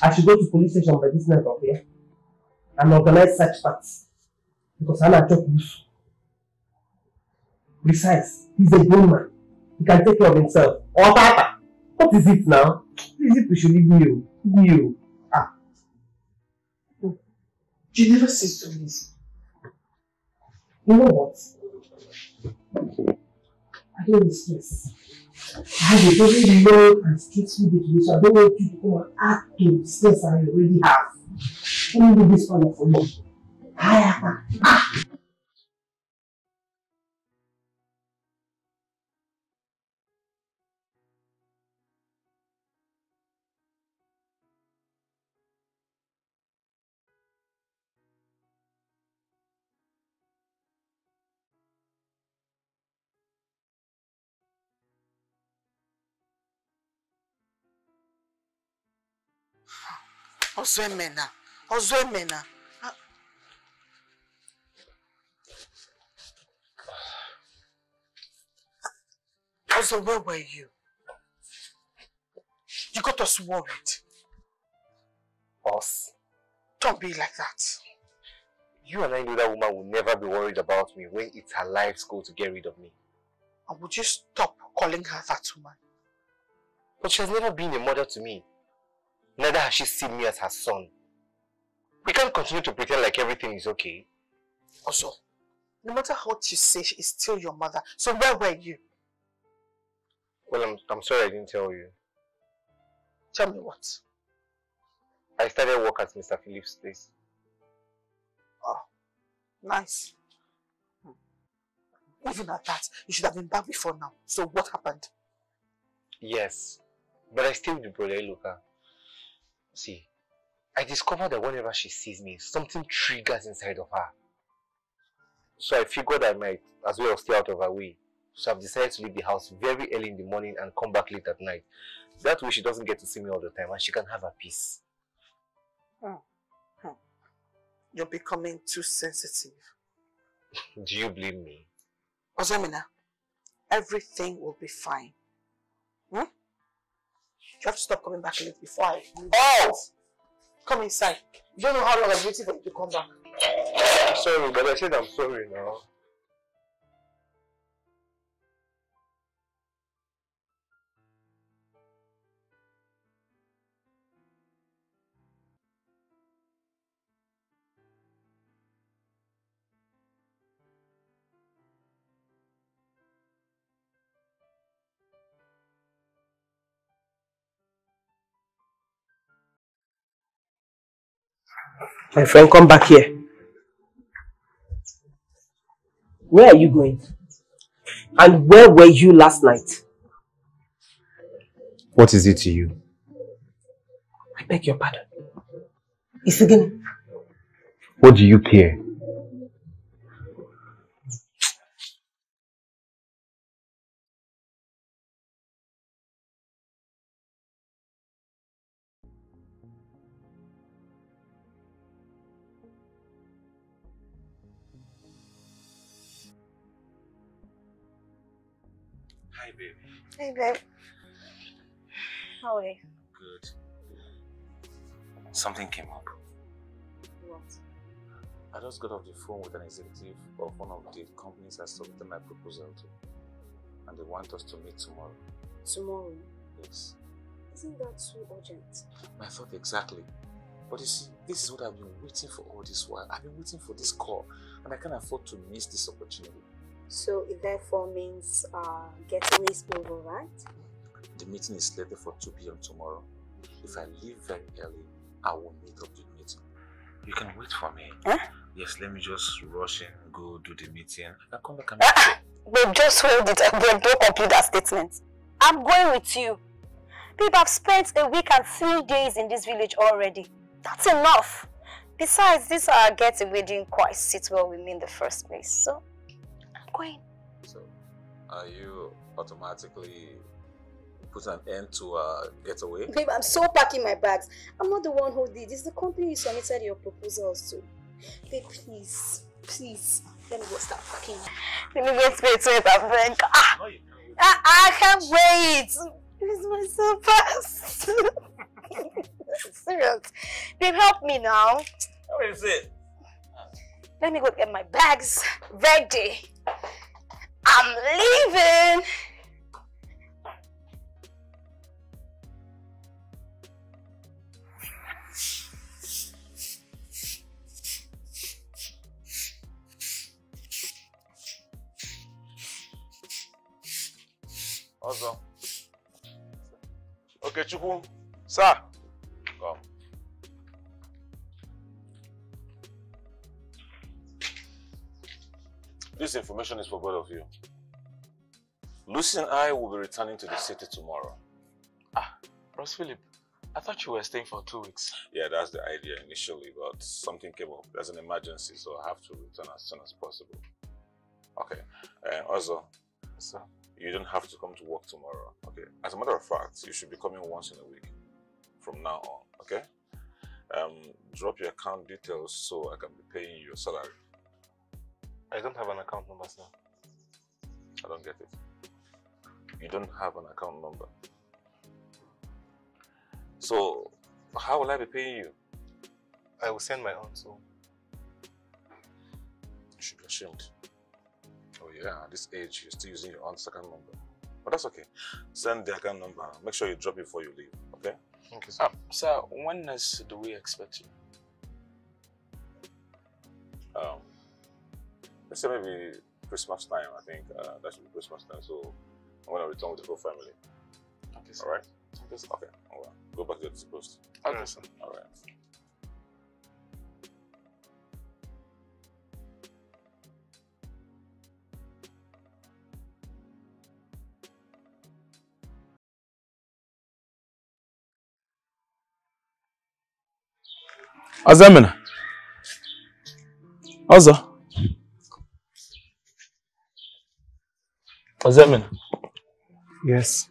I should go to police station by this night of here and organize search parties because I'm not job loose. Besides, he's a grown man. He can take care of himself. Or Tata. What is it now? Is it we should leave you? Leave you. Ah. You never cease to listen. You know what? I don't stress. I have a very long and stressful so I don't want you to come and add to the stress I already have. Let me do this one for you. Ah, ah. Ọzọ emena. Ọzọ emena. Ọzọ, ah. where were you? You got us worried. Us? Don't be like that. You and I know that woman will never be worried about me when it's her life's goal to get rid of me. And would you stop calling her that woman? But she has never been a mother to me. Neither has she seen me as her son. We can't continue to pretend like everything is okay. Ozo, no matter what you say, she is still your mother. So where were you? Well, I'm, I'm sorry I didn't tell you. Tell me what? I started work at Mr. Phillips' place. Oh, nice. Hmm. Even at that, you should have been back before now. So what happened? Yes, but I stay with Brother Luca. See, I discovered that whenever she sees me, something triggers inside of her. So I figured I might as well stay out of her way. So I've decided to leave the house very early in the morning and come back late at night. That way she doesn't get to see me all the time and she can have her peace. Hmm. Hmm. You're becoming too sensitive. [laughs] Do you blame me? Ozomena, everything will be fine. You have to stop coming back late before I leave. Oh! Come inside. You don't know how long I'm waiting for you to come back. I'm sorry, but I said I'm sorry now. My friend, come back here. Where are you going? And where were you last night? What is it to you? I beg your pardon. Isigini, What do you care? Hi, baby. Hey, babe. How are you? Good. Something came up. What? I just got off the phone with an executive of one of the companies I submitted my proposal to. And they want us to meet tomorrow. Tomorrow? Yes. Isn't that too urgent? My thought exactly. But you see, this is what I've been waiting for all this while. I've been waiting for this call, and I can't afford to miss this opportunity. So it therefore means uh, getaway is over, right? The meeting is slated for 2 p.m. tomorrow. If I leave very early, I will meet up to the meeting. You can wait for me. Huh? Yes, let me just rush in, go do the meeting. I come back and ah, meet you. Ah, Babe, just hold it. Babe, don't complete that statement. I'm going with you. Babe, I've spent a week and three days in this village already. That's enough. Besides, this our getaway didn't quite sit well with me in the first place. So, going. So, are you automatically put an end to our getaway? Babe, I'm so packing my bags. I'm not the one who did. It's the company you submitted your proposals to. Babe, please, please, let me go start packing. Let me wait, wait, wait, I beg. Ah, No, you can't. I, I can't wait. It's my so fast. [laughs] Serious. Babe, help me now. What is it? Let me go get my bags ready. I'm leaving. Also. Okay, Chukwu. Sir. This information is for both of you. Lucy and I will be returning to the city tomorrow. Ah, Bros Philip, I thought you were staying for two weeks. Yeah, that's the idea initially, but something came up. There's an emergency, so I have to return as soon as possible. Okay. Uh, also, So, you don't have to come to work tomorrow. Okay. As a matter of fact, you should be coming once in a week from now on. Okay. Um, drop your account details so I can be paying your salary. I don't have an account number, sir. I don't get it. You don't have an account number. So, how will I be paying you? I will send my own, so You should be ashamed. Oh yeah, at this age, you're still using your own second number. But that's okay. Send the account number. Make sure you drop it before you leave. Okay. thank you, sir. uh, sir, when do we expect you? Um, let's say maybe Christmas time. I think uh, that should be Christmas time. So I'm gonna return with the whole family. Okay, sir. All right. Okay, sir. Okay. All right. Go back to the post. Okay, sir. All right. Azamina. Ozo. Azamina. Yes.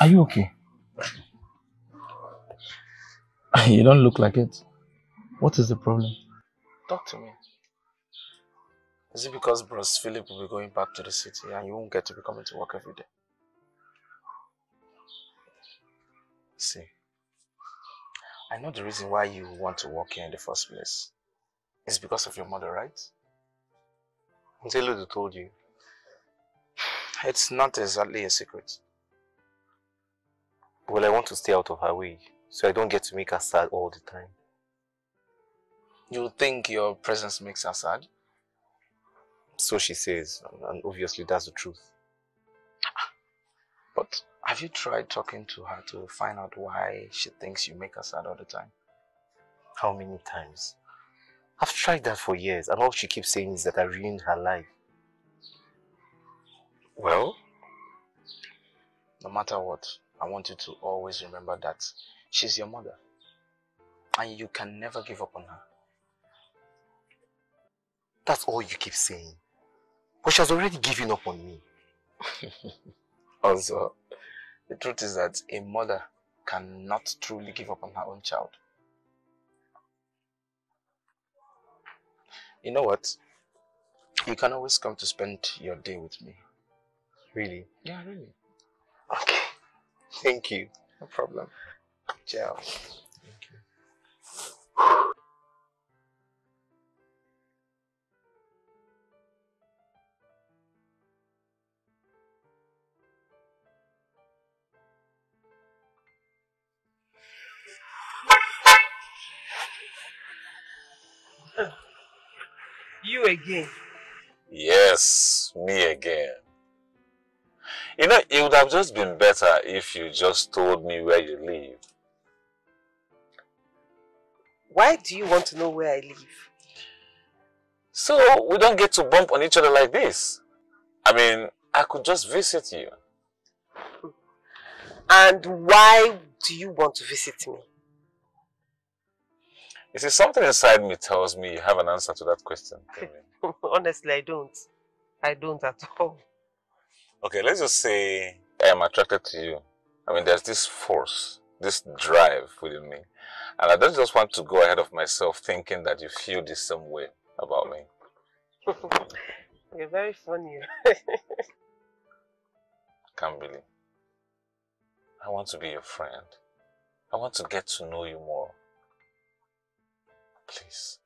Are you okay? [laughs] You don't look like it. What is the problem? Talk to me. Is it because Bros Philip will be going back to the city and you won't get to be coming to work every day? See, I know the reason why you want to work here in the first place. It's because of your mother, right? Nzeludu told you. It's not exactly a secret. Well, I want to stay out of her way, so I don't get to make her sad all the time. You think your presence makes her sad? So she says, and- obviously that's the truth. [laughs] But have you tried talking to her to find out why she thinks you make her sad all the time? How many times? I've tried that for years, and all she keeps saying is that I ruined her life. Well, no matter what, I want you to always remember that she's your mother. And you can never give up on her. That's all you keep saying. But she has already given up on me. [laughs] Ozo, the truth is that a mother cannot truly give up on her own child. You know what? You can always come to spend your day with me. Really? Yeah, really. Okay. Thank you. No problem. Ciao. You again. Yes, me again. You know, it would have just been better if you just told me where you live. Why do you want to know where I live? So we don't get to bump on each other like this. I mean, I could just visit you. And why do you want to visit me? You see, something inside me tells me you have an answer to that question. [laughs] Honestly, I don't. I don't at all. Okay, let's just say I am attracted to you. I mean, there's this force, this drive within me. And I don't just want to go ahead of myself thinking that you feel the same way about me. [laughs] You're very funny. [laughs] Can't believe. I want to be your friend. I want to get to know you more. Please.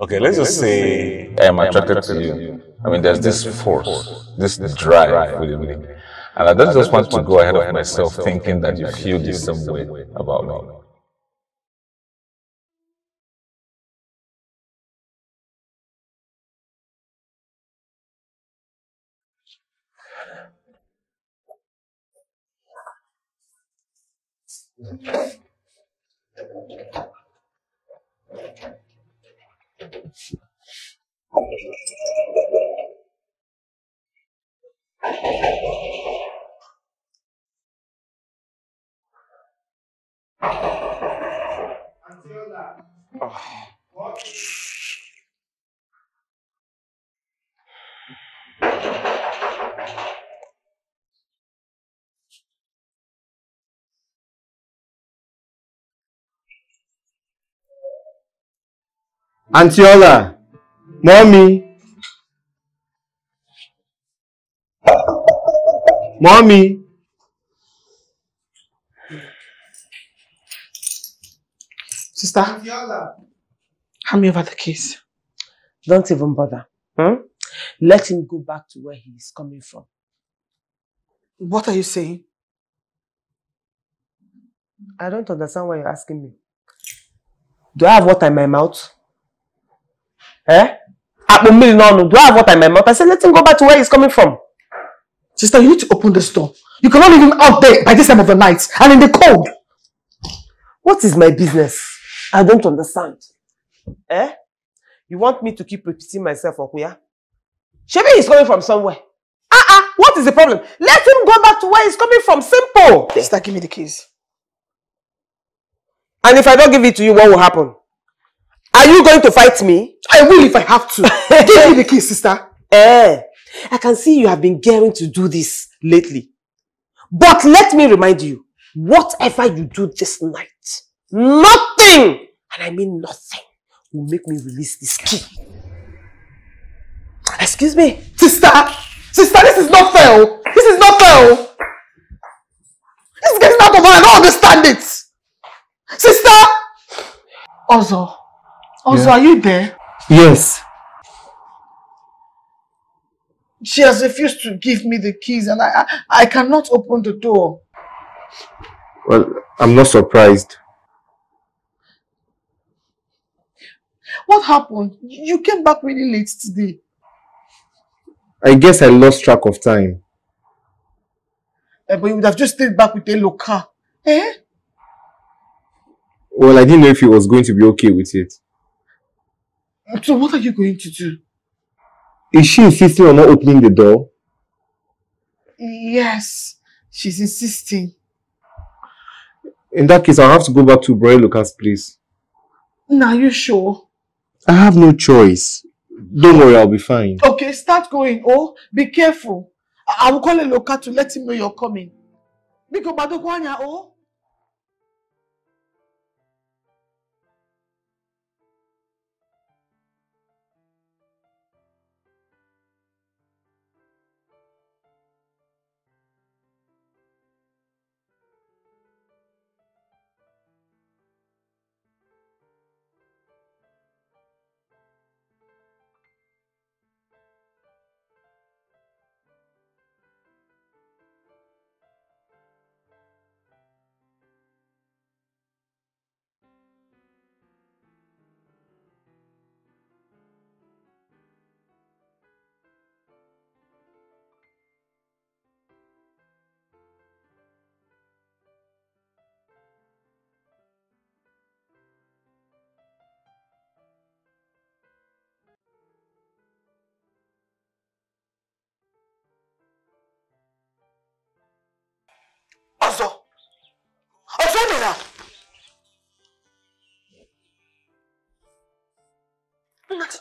Okay, let's just say I am attracted to you. I mean, there's this force, this drive within me. And I don't just want to go ahead of myself thinking that you feel the same way about me. Oh. Antiola, mommy, mommy. Sister, Antiola. hand me over the keys. Don't even bother. Hmm? Let him go back to where he is coming from. What are you saying? I don't understand why you're asking me. Do I have water in my mouth? Eh? Akpo mmiri n'ọnụ. Do I have in my mouth? I said let him go back to where he's coming from. Sister, you need to open this door. You cannot leave him out there by this time of the night and in the cold. What is my business? I don't understand. Eh? You want me to keep repeating myself, Okuya? Shebi is coming from somewhere. Uh-uh. What is the problem? Let him go back to where he's coming from. Simple. Sister, give me the keys. And if I don't give it to you, what will happen? Are you going to fight me? I will if I have to. [laughs] give me the key, sister. Eh, I can see you have been gearing to do this lately. But let me remind you, whatever you do this night, nothing, and I mean nothing, will make me release this key. Excuse me. Sister, sister, this is not fair. oh. This is not fair. oh. This is getting out of hand. I don't understand it. Sister! Ozo. Ozo, Yeah? are you there? Yes. She has refused to give me the keys and I, I, I cannot open the door. Well, I'm not surprised. What happened? You came back really late today. I guess I lost track of time. Eh, but you would have just stayed back with a local. Eh? Well, I didn't know if he was going to be okay with it. So what are you going to do? Is she insisting on not opening the door? Yes, she's insisting. In that case, I'll have to go back to Bro Lucas' place. Now you sure? I have no choice. Don't worry, I'll be fine. Okay, start going. Oh, be careful. I, I will call a local to let him know you're coming. Biko Badokwanya, oh.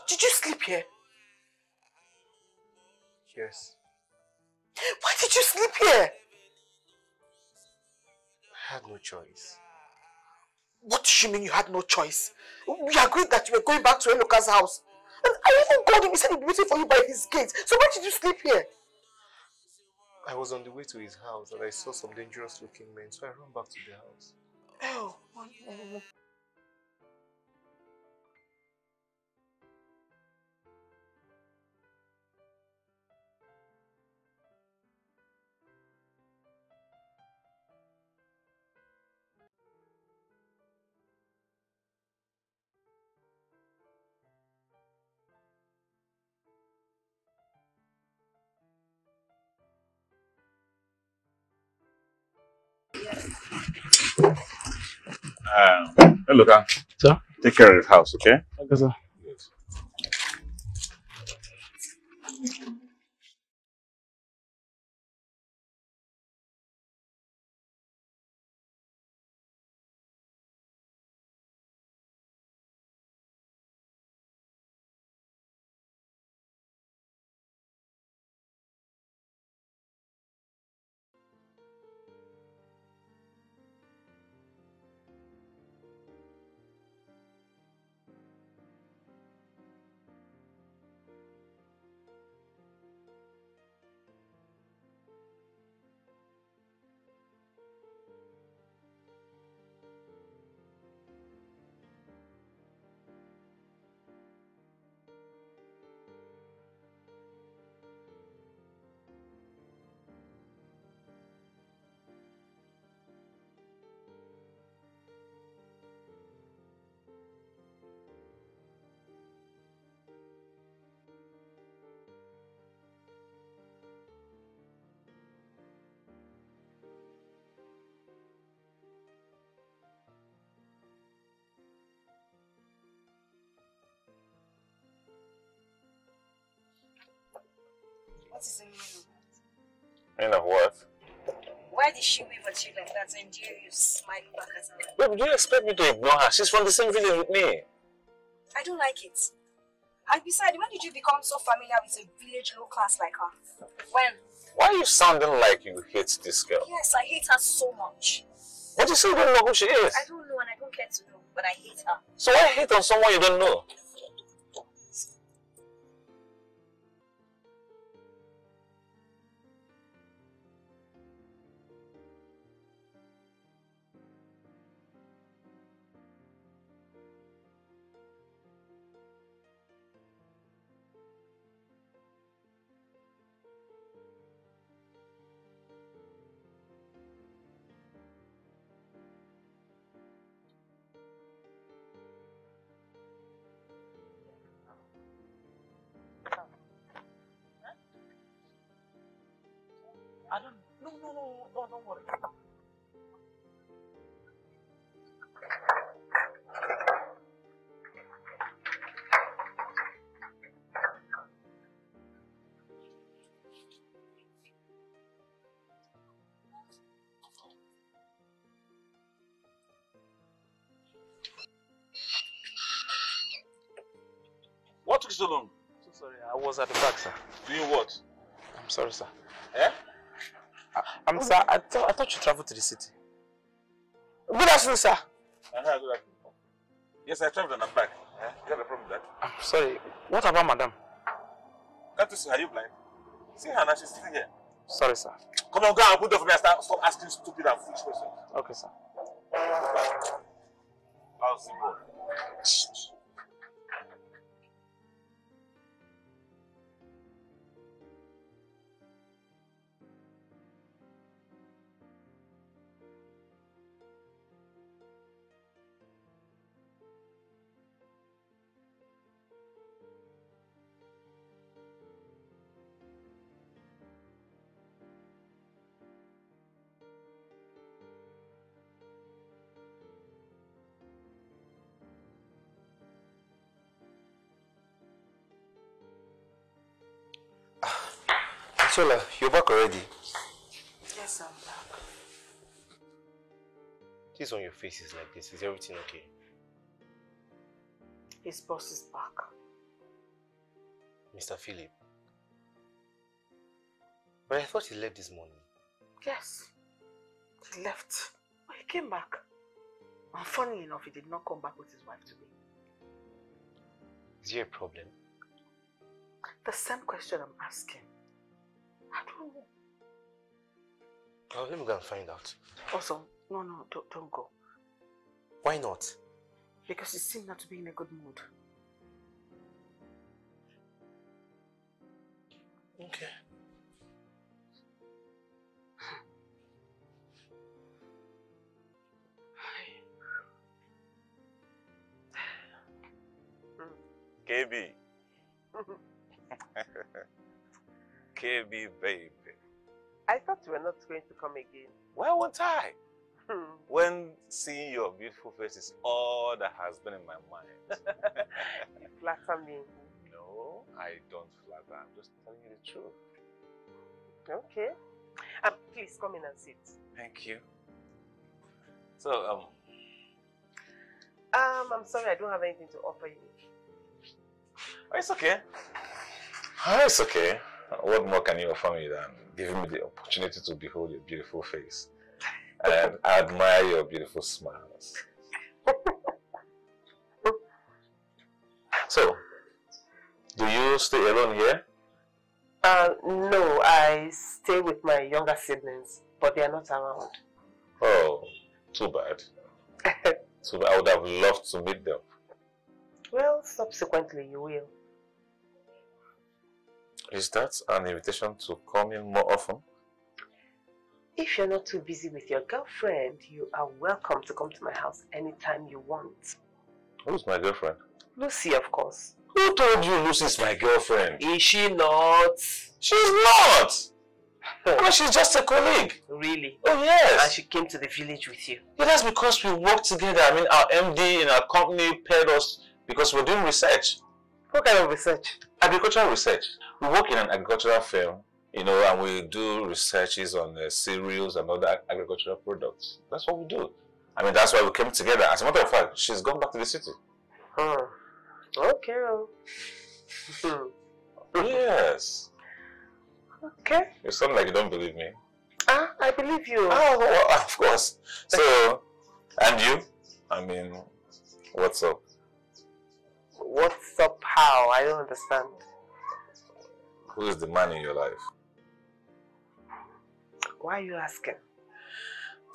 Did you sleep here? Yes. Why did you sleep here? I had no choice. What do you mean you had no choice? We agreed that you were going back to Eloka's house. And I even called him, he said he'd be waiting for you by his gate. So why did you sleep here? I was on the way to his house and I saw some dangerous looking men, so I ran back to the house. Oh, Um, hey, Luca. Sir? Take care of the house, okay? Okay, sir. What is the meaning of Meaning of what? Why did she wave at you like that and you, you smiling back at her? Babe, do you expect me to ignore her? She's from the same village with me. I don't like it. And besides, when did you become so familiar with a village low class like her? When? Why are you sounding like you hate this girl? Yes, I hate her so much. What do you say you don't know who she is? I don't know and I don't care to know, but I hate her. So why hate on someone you don't know? I don't no no no no don't worry. What took so long? So sorry, I was at the back, sir. Doing what? I'm sorry, sir. Eh? I'm sir. I thought I thought you traveled to the city. Good afternoon, sir. Uh-huh, good afternoon. Yes, I traveled and I'm back. Eh? You have a problem with that? I'm sorry. What about madam? Can't you see? Are you blind? See her now, she's sitting here. Sorry, sir. Come on, go and put the phone and start, stop asking stupid and foolish questions. Okay, sir. How's the boy? Sola, you're back already. Yes, I'm back. This on your face is like this. Is everything okay? His boss is back. Mr. Philip. But I thought he left this morning. Yes. He left. But he came back. And funny enough, he did not come back with his wife today. Is there a problem? The same question I'm asking. I don't know. Oh, let me go and find out. Also, no, no, don't, don't go. Why not? Because you seem not to be in a good mood. Okay. [sighs] KB. [laughs] KB, baby. I thought you were not going to come again. Why won't I? when seeing your beautiful face is all that has been in my mind. [laughs] you flatter me. No, I don't flatter. I'm just telling you the truth. Okay. Um, please come in and sit. Thank you. So, um, Um, I'm sorry, I don't have anything to offer you. oh, it's okay. Oh, it's okay. What more can you offer me than giving me the opportunity to behold your beautiful face and [laughs] admire your beautiful smiles? so, do you stay alone here? Uh, no, I stay with my younger siblings, but they are not around. Oh, too bad. [laughs] too bad. I would have loved to meet them. Well, subsequently you will. Is that an invitation to come in more often? If you're not too busy with your girlfriend, you are welcome to come to my house anytime you want. Who's my girlfriend? Lucy, of course. Who told you Lucy's my girlfriend? Is she not? She's not! [laughs] well, she's just a colleague. Really? Oh, yes. And she came to the village with you. Yeah, that's because we work together. I mean, our MD in our company paired us because we're doing research. What kind of research? Agricultural research. We work in an agricultural firm, you know, and we do researches on uh, cereals and other agricultural products. That's what we do. I mean, that's why we came together. As a matter of fact, she's gone back to the city. Hmm. Okay. [laughs] Yes. Okay. You sound like you don't believe me. Ah, I believe you. Oh, well, [laughs] of course. So, and you? I mean, what's up? What's up? How? I don't understand. Who is the man in your life? Why are you asking?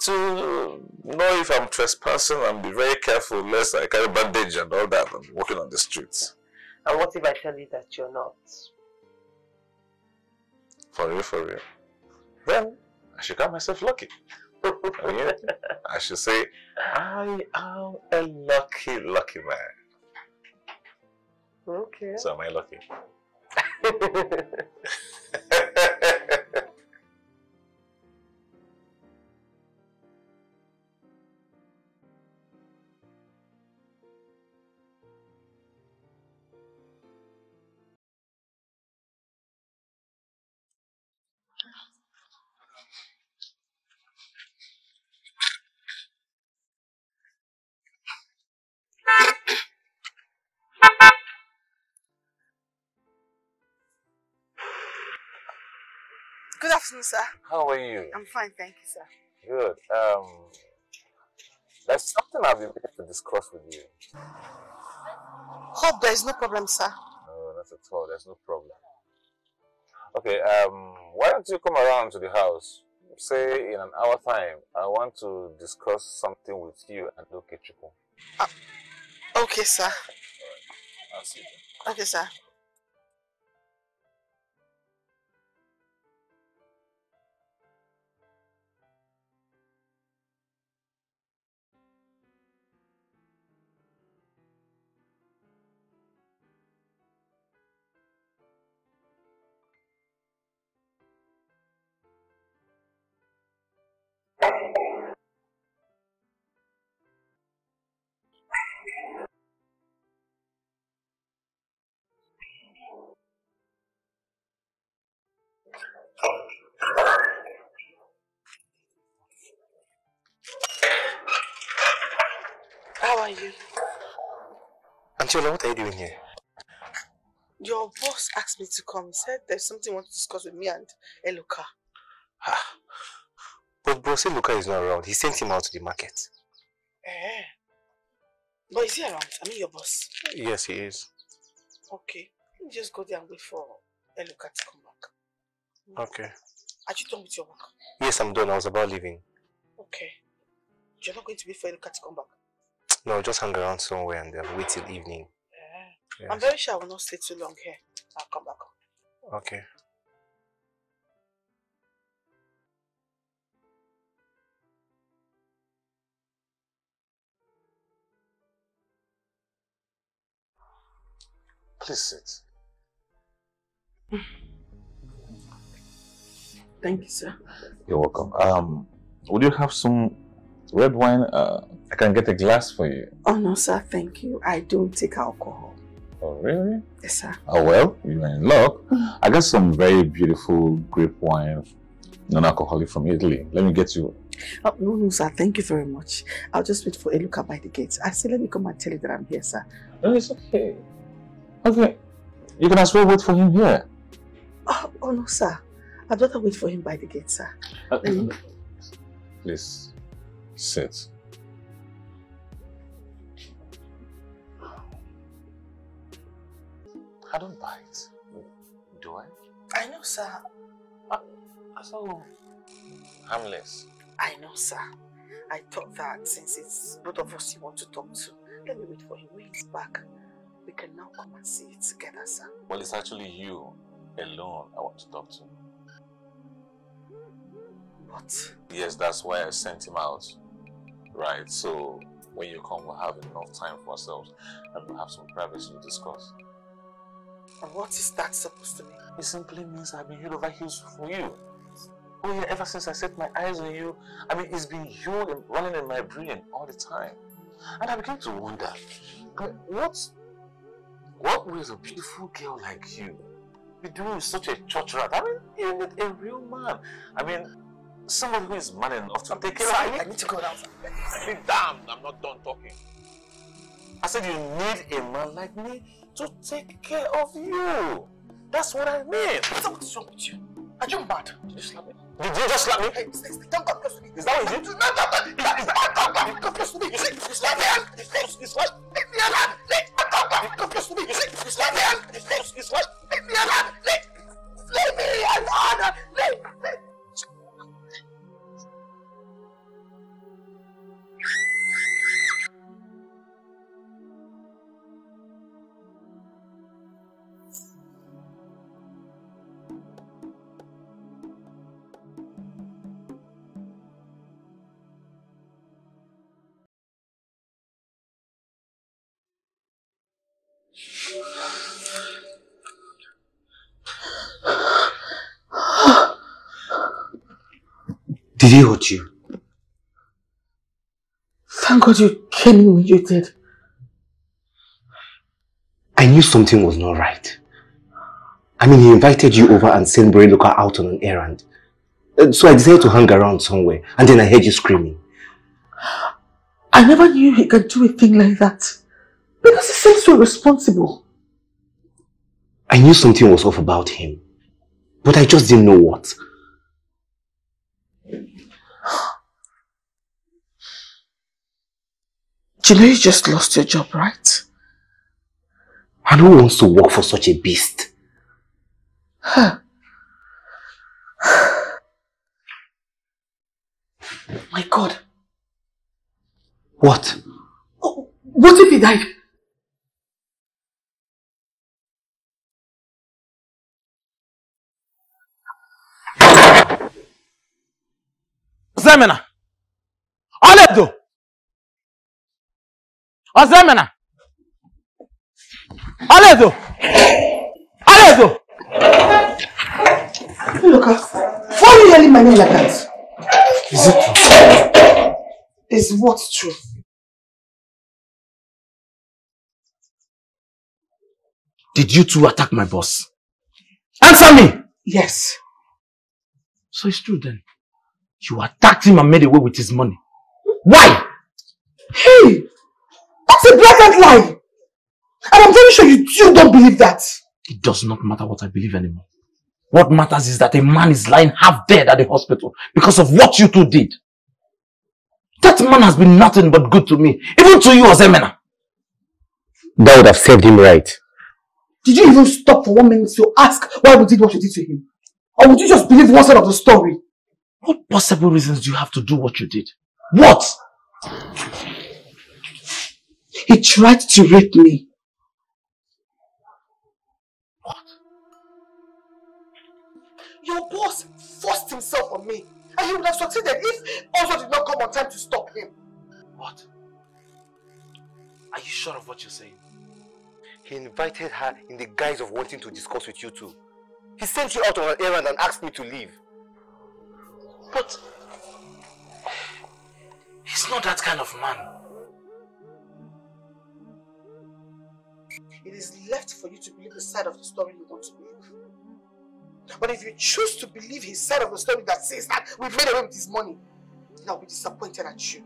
To know if I'm trespassing and be very careful lest I carry bandage and all that and walking on the streets. And what if I tell you that you're not? For real, for real. Then I should count myself lucky. Yeah. I should say, I am a lucky, lucky man. Okay. So am I lucky? Good [laughs] afternoon, sir. How are you? I'm fine, thank you, sir. Good. Um, there's something I've been meaning to discuss with you. Hope there is no problem, sir. No, not at all. There's no problem. Okay, um, why don't you come around to the house? Say in an hour time. I want to discuss something with you and Okechukwu. Okay, sir. I'll see you. Okay, sir. How are you? Auntie Ola, what are you doing here? Your boss asked me to come. He said there's something he wants to discuss with me and Eluka. Ah. But Bros Eluka is not around. He sent him out to the market. Eh. But is he around? I mean your boss. Yes, he is. Okay. Let me just go there and wait for Eluka to come back. Okay. Are you done with your work? Yes, I'm done. I was about leaving. Okay. You're not going to wait for Eluka to come back? No, just hang around somewhere and then wait till evening. Eh. I'm very sure I will not stay too long here. I'll come back. Okay. Please sit. [laughs] Thank you, sir. You're welcome. Um, would you have some red wine? Uh, I can get a glass for you. Oh no, sir. Thank you. I don't take alcohol. Oh, really? Yes, sir. Oh, well, you're in luck. I got some very beautiful grape wine, non-alcoholic from Italy. Let me get you. Oh, no, no, sir. Thank you very much. I'll just wait for a Eluka by the gate. I say, let me come and tell you that I'm here, sir. No, it's okay. Okay. You can as well wait for him here. Oh, oh no, sir. I'd rather wait for him by the gate, sir. Uh, me- Please, sit. I don't bite. Do I? I know, sir. Ah, I so, harmless. I know, sir. I thought that since it's both of us you want to talk to, let me wait for him. When he's back, we can now come and see it together, sir. Well, it's actually you alone I want to talk to. What? Yes, that's why I sent him out. Right, so when you come, we'll have enough time for ourselves and we'll have some privacy to discuss. And what is that supposed to mean? It simply means I've been head over heels for you. Oh yeah, ever since I set my eyes on you, I mean, it's been you running in my brain all the time. And I began to wonder, I mean, what's, what will a beautiful girl like you be doing with such a church rat? I mean, you need a real man. I mean, somebody who is man enough to take care of you. I need to go now, sir. Be damned, I'm not done talking. I said you need a man like me to take care of you. That's what I mean. So what's wrong with you? Are you mad? Did you slap me? Did you just slap me? Hey, stay, stay. Don't come close to me. Is that what you did? No, no, no. Is that, is that, don't come, come close to me. You see, you slap me hand. You slap, leave me alone. Leave, don't come, come close to me. You see, you slap me hand. You slap, leave me alone. Leave, leave me alone. Leave, leave. Did he hurt you? Thank God you came in when you did. I knew something was not right. I mean, he invited you over and sent Loka out on an errand. Uh, So I decided to hang around somewhere, and then I heard you screaming. I never knew he could do a thing like that. Because he seems so responsible. I knew something was off about him, but I just didn't know what. Do you know you just lost your job, right? And who wants to work for such a beast? Huh. [sighs] My God. What? Oh, what if he died? Ozomena! Aledo! Ozemena! Aledo! Aledo! Look, why are you yelling my name like that? Is it true? Is what true? Did you two attack my boss? Answer me! Yes. So it's true then. You attacked him and made away with his money. Why? Hey! That's a blatant lie! And I'm very sure you, you don't believe that. It does not matter what I believe anymore. What matters is that a man is lying half dead at the hospital because of what you two did. That man has been nothing but good to me, even to you, Ozomena. That would have served him right. Did you even stop for one minute to ask why we did what you did to him? Or would you just believe one side of the story? What possible reasons do you have to do what you did? What? He tried to rape me. What? Your boss forced himself on me. And he would have succeeded if also did not come on time to stop him. What? Are you sure of what you're saying? He invited her in the guise of wanting to discuss with you two. He sent you out on an errand and asked me to leave. But he's not that kind of man. It is left for you to believe the side of the story you want to believe. But if you choose to believe his side of the story that says that we made away with his money, then I'll be disappointed at you.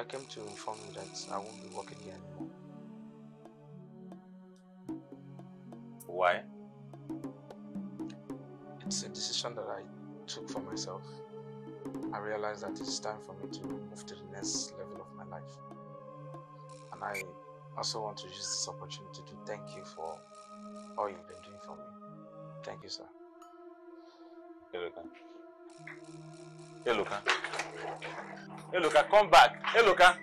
I came to inform you that I won't be working here anymore. Why? It's a decision that I took for myself. I realized that it's time for me to move to the next level of my life. And I also want to use this opportunity to thank you for all you've been doing for me. Thank you, sir. Hey, Luca. Hey, Luca. Hey, Luca, come back. Hey, Luca.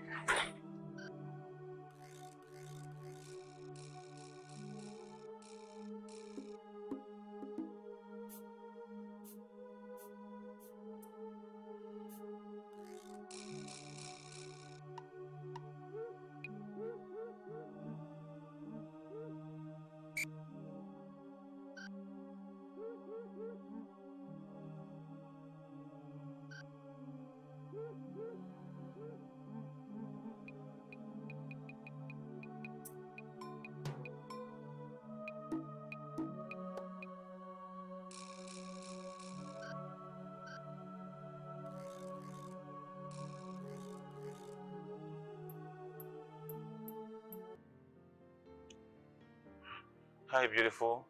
Hi, beautiful.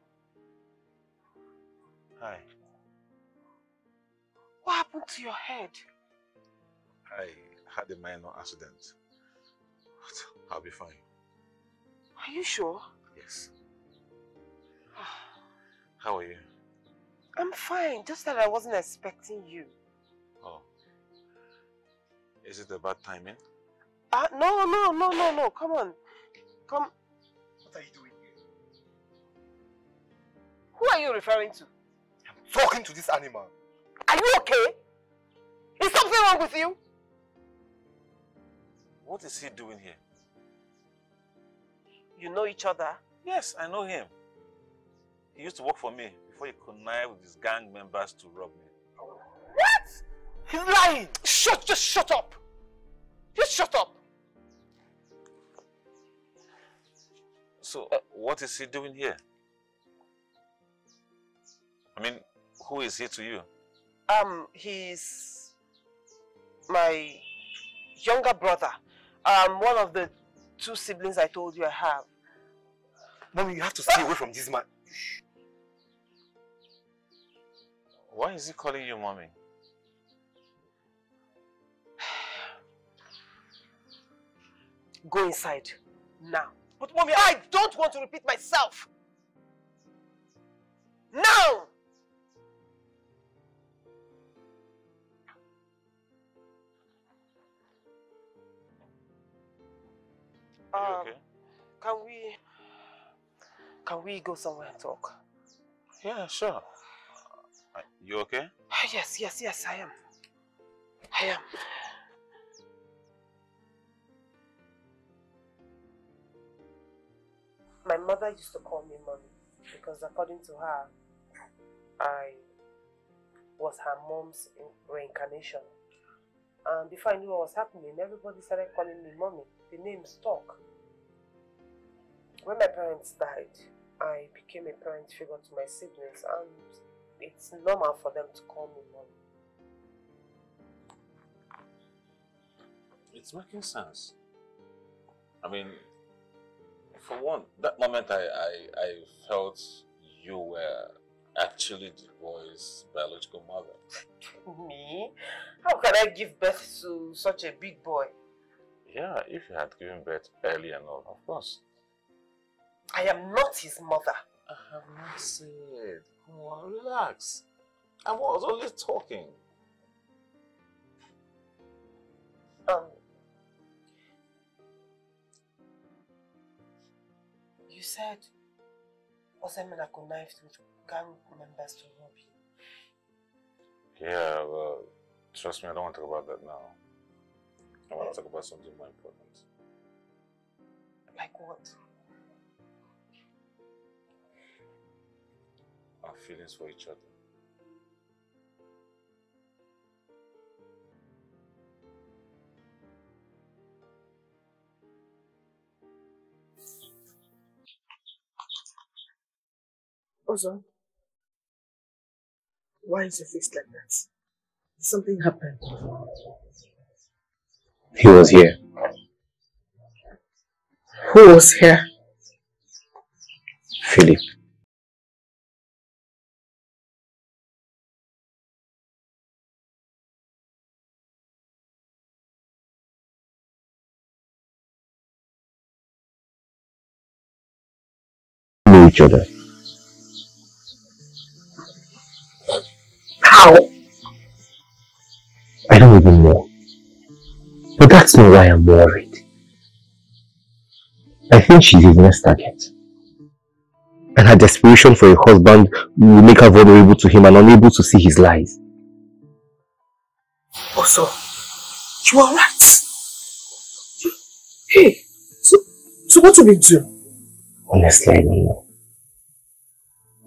Hi. What happened to your head? I had a minor accident. But I'll be fine. Are you sure? Yes. [sighs] How are you? I'm fine, just that I wasn't expecting you. Oh. Is it a bad timing? Uh, no, no, no, no, no, come on. Come. Who are you referring to? I'm talking to this animal. Are you okay? Is something wrong with you? What is he doing here? You know each other? Yes, I know him. He used to work for me before he connived with his gang members to rob me. What? He's lying. Shut, just shut up. Just shut up. So, uh, what is he doing here? I mean, who is he to you? Um, he's my younger brother. Um, one of the two siblings I told you I have. Mommy, you have to stay away from this man. Why is he calling you mommy? [sighs] Go inside now. But mommy, I don't want to repeat myself. Now! Um, okay? Can we can we go somewhere and talk? Yeah, sure. Uh, You okay? [sighs] Yes, yes, yes, I am. I am. My mother used to call me mommy because according to her, I was her mom's reincarnation. And before I knew what was happening, everybody started calling me mommy. The name stuck. When my parents died, I became a parent figure to my siblings and it's normal for them to call me mommy. It's making sense. I mean, for one, that moment I, I, I felt you were actually the boy's biological mother. [laughs] Me? How can I give birth to such a big boy? Yeah, if you had given birth early enough, of course. I am not his mother. I have not said. Come on, relax. I was only talking. Um, you said Ozomena connived with gang members to rob you. Yeah, well, trust me, I don't want to talk about that now. I want to talk about something more important. Like what? Our feelings for each other. Ozo, why is your face like that? Something happened. He was here. Who was here? Philip. Know each other. How? I don't even know. But that's not why I'm worried. I think she's his next target. And her desperation for a husband will make her vulnerable to him and unable to see his lies. Ozo, you are right. Hey, so, so what do we do? Honestly, I don't know.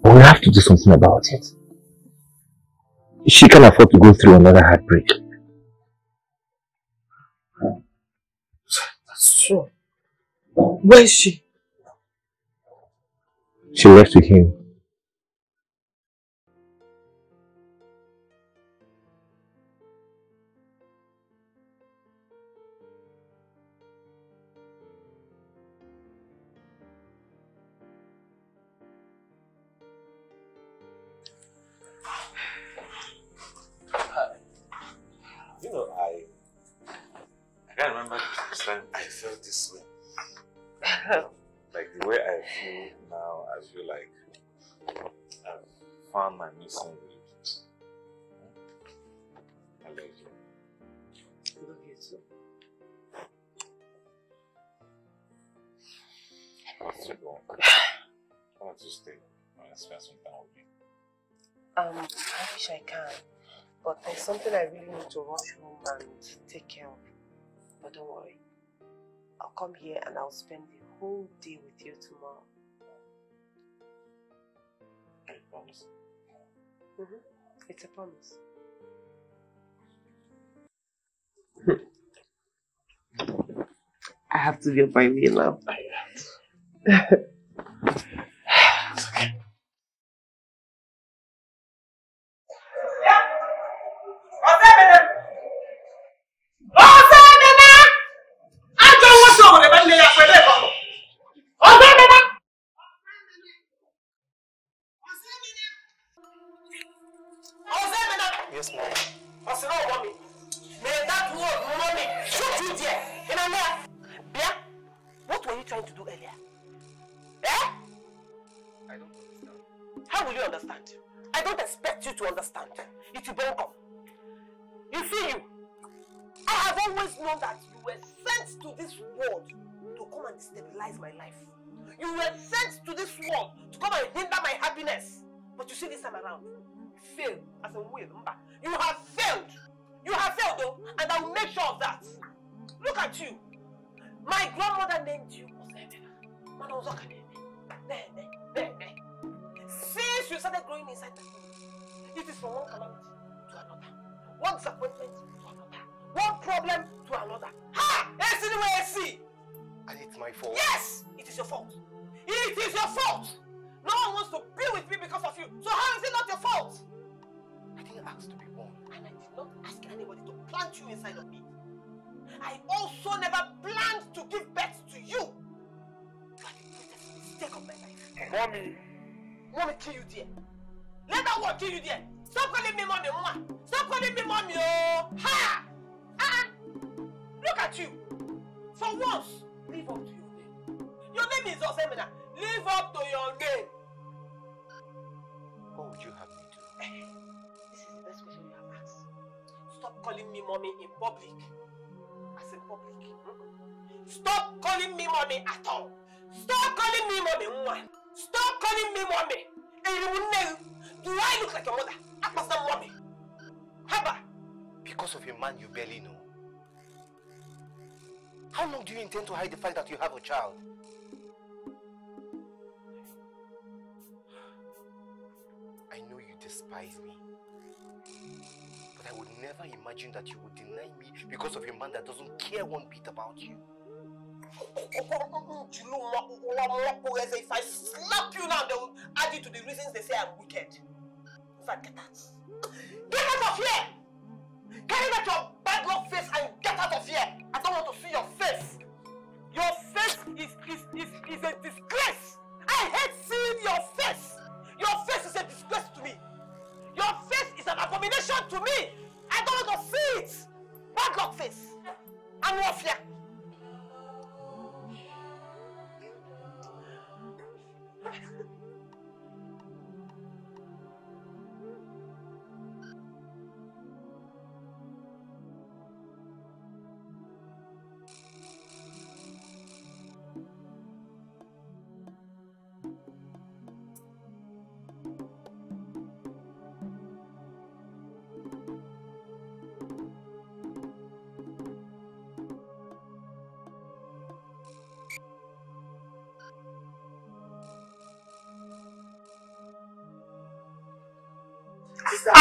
But we have to do something about it. She can afford to go through another heartbreak. Where is she? She left with him. Felt this way. [laughs] like the way I feel now, I feel like I've found my missing link. I love you. Love you too. I want to go. I want to stay. I want to spend some time with you. Um, I wish I can. But there's something I really need to rush home and take care of. But don't worry. I'll come here and I'll spend the whole day with you tomorrow. I promise. Mm-hmm. It's a promise. I have to be by me now. Yes, [laughs] Since you started growing inside that woman, it is from one calamity to another, one disappointment to another, one problem to another. Ha! Esi ni wey esi! And it's my fault. Yes! It is your fault. It is your fault! No one wants to be with me because of you. So how is it not your fault? I didn't ask to be born. And I did not ask anybody to plant you inside of me. I also never planned to give birth to you. You are the greatest mistake of my life. Mommy. Mommy kill you there. Let that word kill you there. Stop calling me mommy, mama. Stop calling me mommy, oh. Ha! Ah! Look at you. For once, live up to your name. Your name is Ozomena. Live up to your name. What would you have me do? This is the best question you have asked. Stop calling me mommy in public. As in public. Stop calling me mommy at all. Stop calling me mommy. mwah. Stop calling me mommy. And you will. Do I look like your mother? I must not mommy. Haba. Because of a man you barely know. How long do you intend to hide the fact that you have a child? I know you despise me. But I would never imagine that you would deny me because of a man that doesn't care one bit about you. [laughs] If I slap you now, they will add you to the reasons they say I'm wicked. In fact, get out. Get out of here! Carry that your bad luck face and get out of here! I don't want to see your face! Your face is, is, is, is a disgrace! I hate seeing your face! Abomination to me! I don't want to see it! Bad luck face! I'm off here!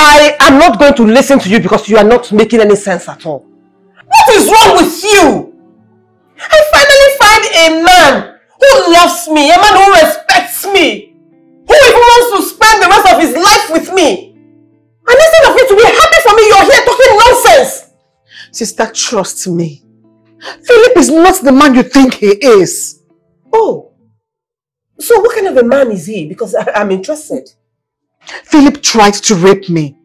I am not going to listen to you because you are not making any sense at all. What is wrong with you? I finally find a man who loves me, a man who respects me, who even wants to spend the rest of his life with me. And instead of you to be happy for me, you're here talking nonsense. Sister, trust me. Philip is not the man you think he is. Oh, so what kind of a man is he? Because I, I'm interested. Philip tried to rape me.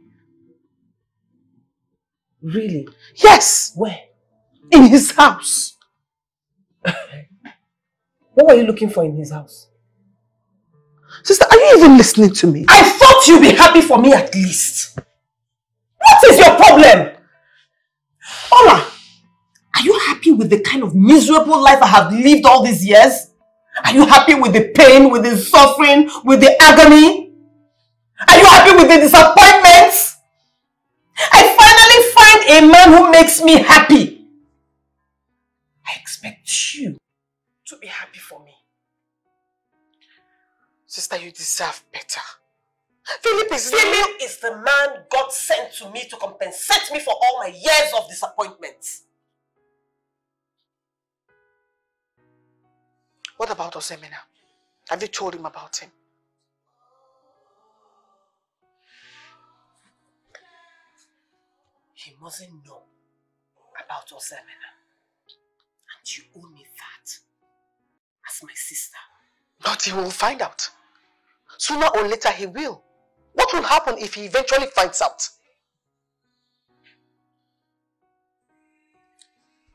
Really? Yes, Where? in his house. [laughs] What were you looking for in his house? Sister, are you even listening to me? I thought you'd be happy for me at least. What is your problem? Ola, are you happy with the kind of miserable life I have lived all these years? Are you happy with the pain, with the suffering, with the agony? Are you happy with the disappointments? I finally find a man who makes me happy. I expect you to be happy for me. Sister, you deserve better. Philip is Philip is the man God sent to me to compensate me for all my years of disappointments. What about Ozomena? Have you told him about him? He mustn't know about Ozomena. Eh, and you owe me that as my sister. But he will find out. Sooner or later he will. What will happen if he eventually finds out?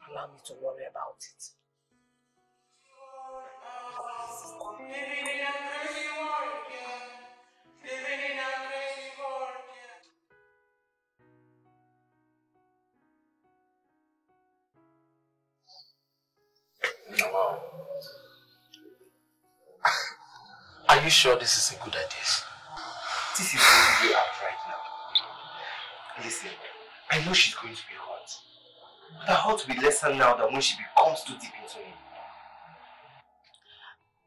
Allow me to worry about it. Are you sure this is a good idea? This is where we are right now. Listen, I know she's going to be hurt. But her hurt will be lesser now than when she becomes too deep into me.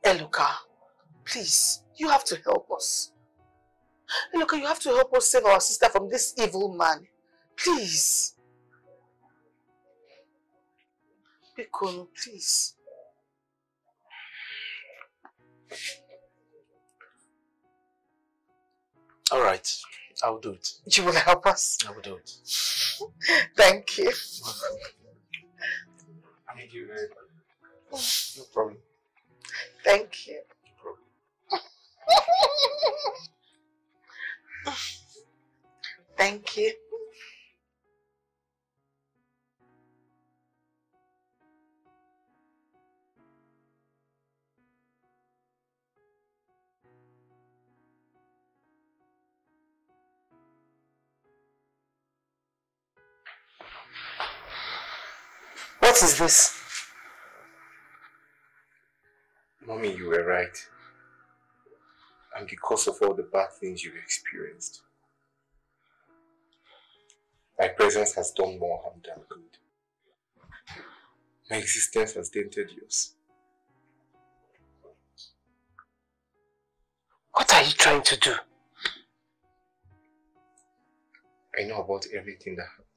Eluka, Please, you have to help us. Eluka, you have to help us save our sister from this evil man. Please. Bikon, please. All right, I will do it. You will help us? I will do it. Thank you. Thank you very much. No problem. Thank you. No problem. Thank you. What is this? Mommy, you were right. And because of all the bad things you've experienced, my presence has done more harm than good. My existence has dented yours. What are you trying to do? I know about everything that happened.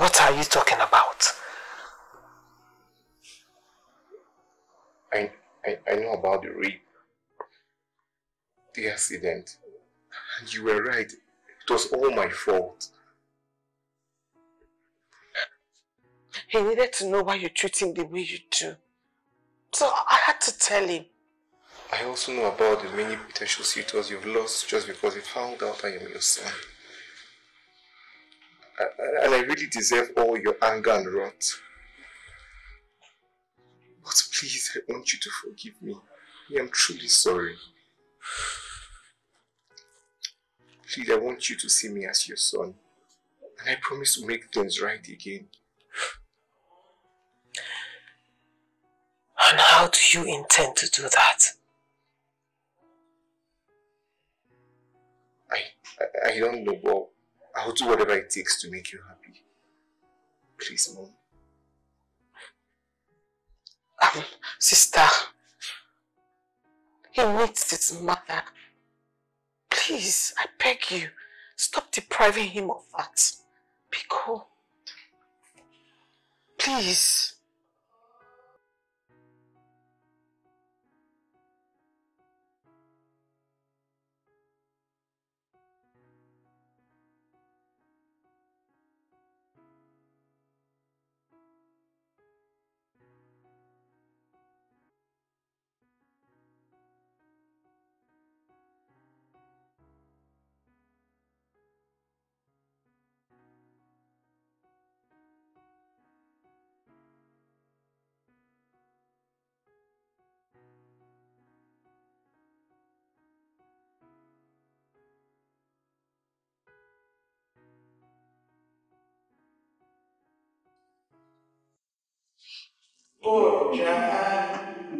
What are you talking about? I, I, I know about the rape, the accident. And you were right. It was all my fault. He needed to know why you treat him the way you do. So I had to tell him. I also know about the many potential suitors you've lost just because you found out I am your son. And I really deserve all your anger and wrath. But please, I want you to forgive me. I am truly sorry. Please, I want you to see me as your son. And I promise to make things right again. And how do you intend to do that? I, I, I don't know, but I'll do whatever it takes to make you happy. Please, Mom. Um, sister, he needs his mother. Please, I beg you, stop depriving him of that. Pico. Please. Oh, child.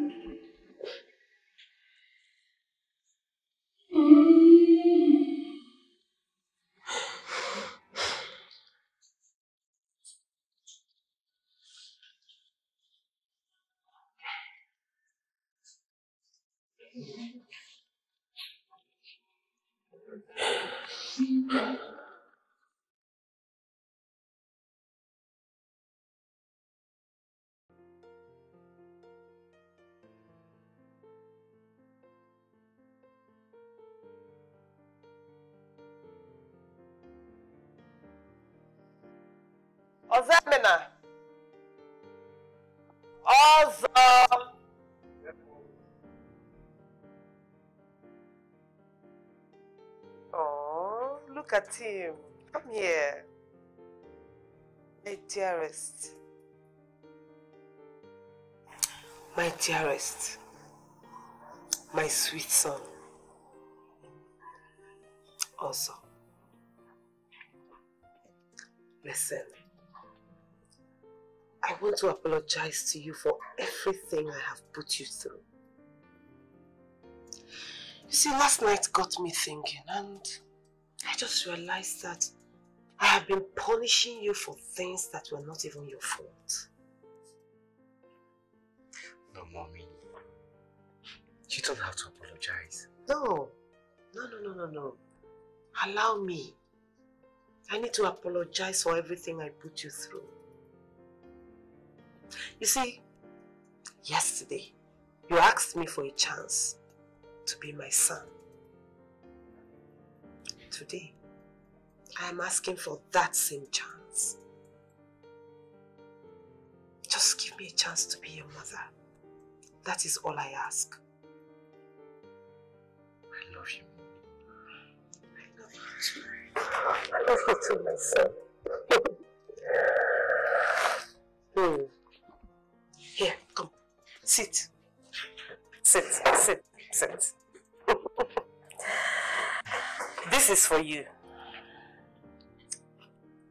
Look. Come here. My dearest. My dearest. My sweet son. Ozo. Listen. I want to apologize to you for everything I have put you through. You see, last night got me thinking and I just realized that I have been punishing you for things that were not even your fault. No, mommy. You don't have to apologize. No, no, no, no, no, no. Allow me. I need to apologize for everything I put you through. You see, yesterday, you asked me for a chance to be my son. Today, I am asking for that same chance. Just give me a chance to be your mother. That is all I ask. I love you. I love you too. I love you too, my son. [laughs] hmm. Here, come. Sit. Sit, sit, sit. This is for you.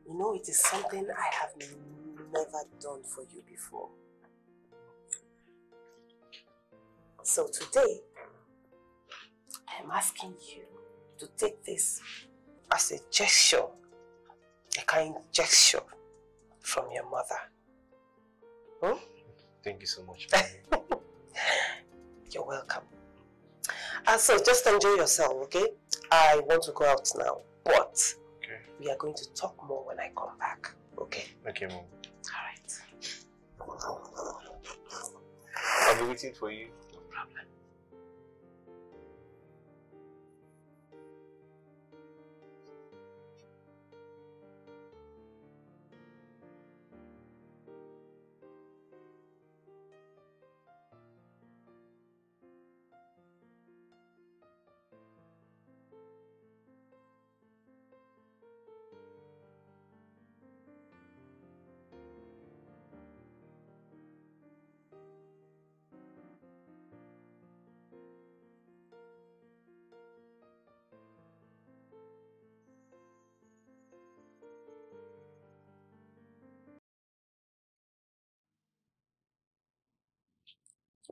You know, it is something I have never done for you before. So today, I am asking you to take this as a gesture, a kind gesture from your mother. Hmm? Thank you so much. [laughs] You're welcome. And so just enjoy yourself, okay? I want to go out now, but okay. we are going to talk more when I come back, okay? Okay, mom. Alright. I'll be waiting for you.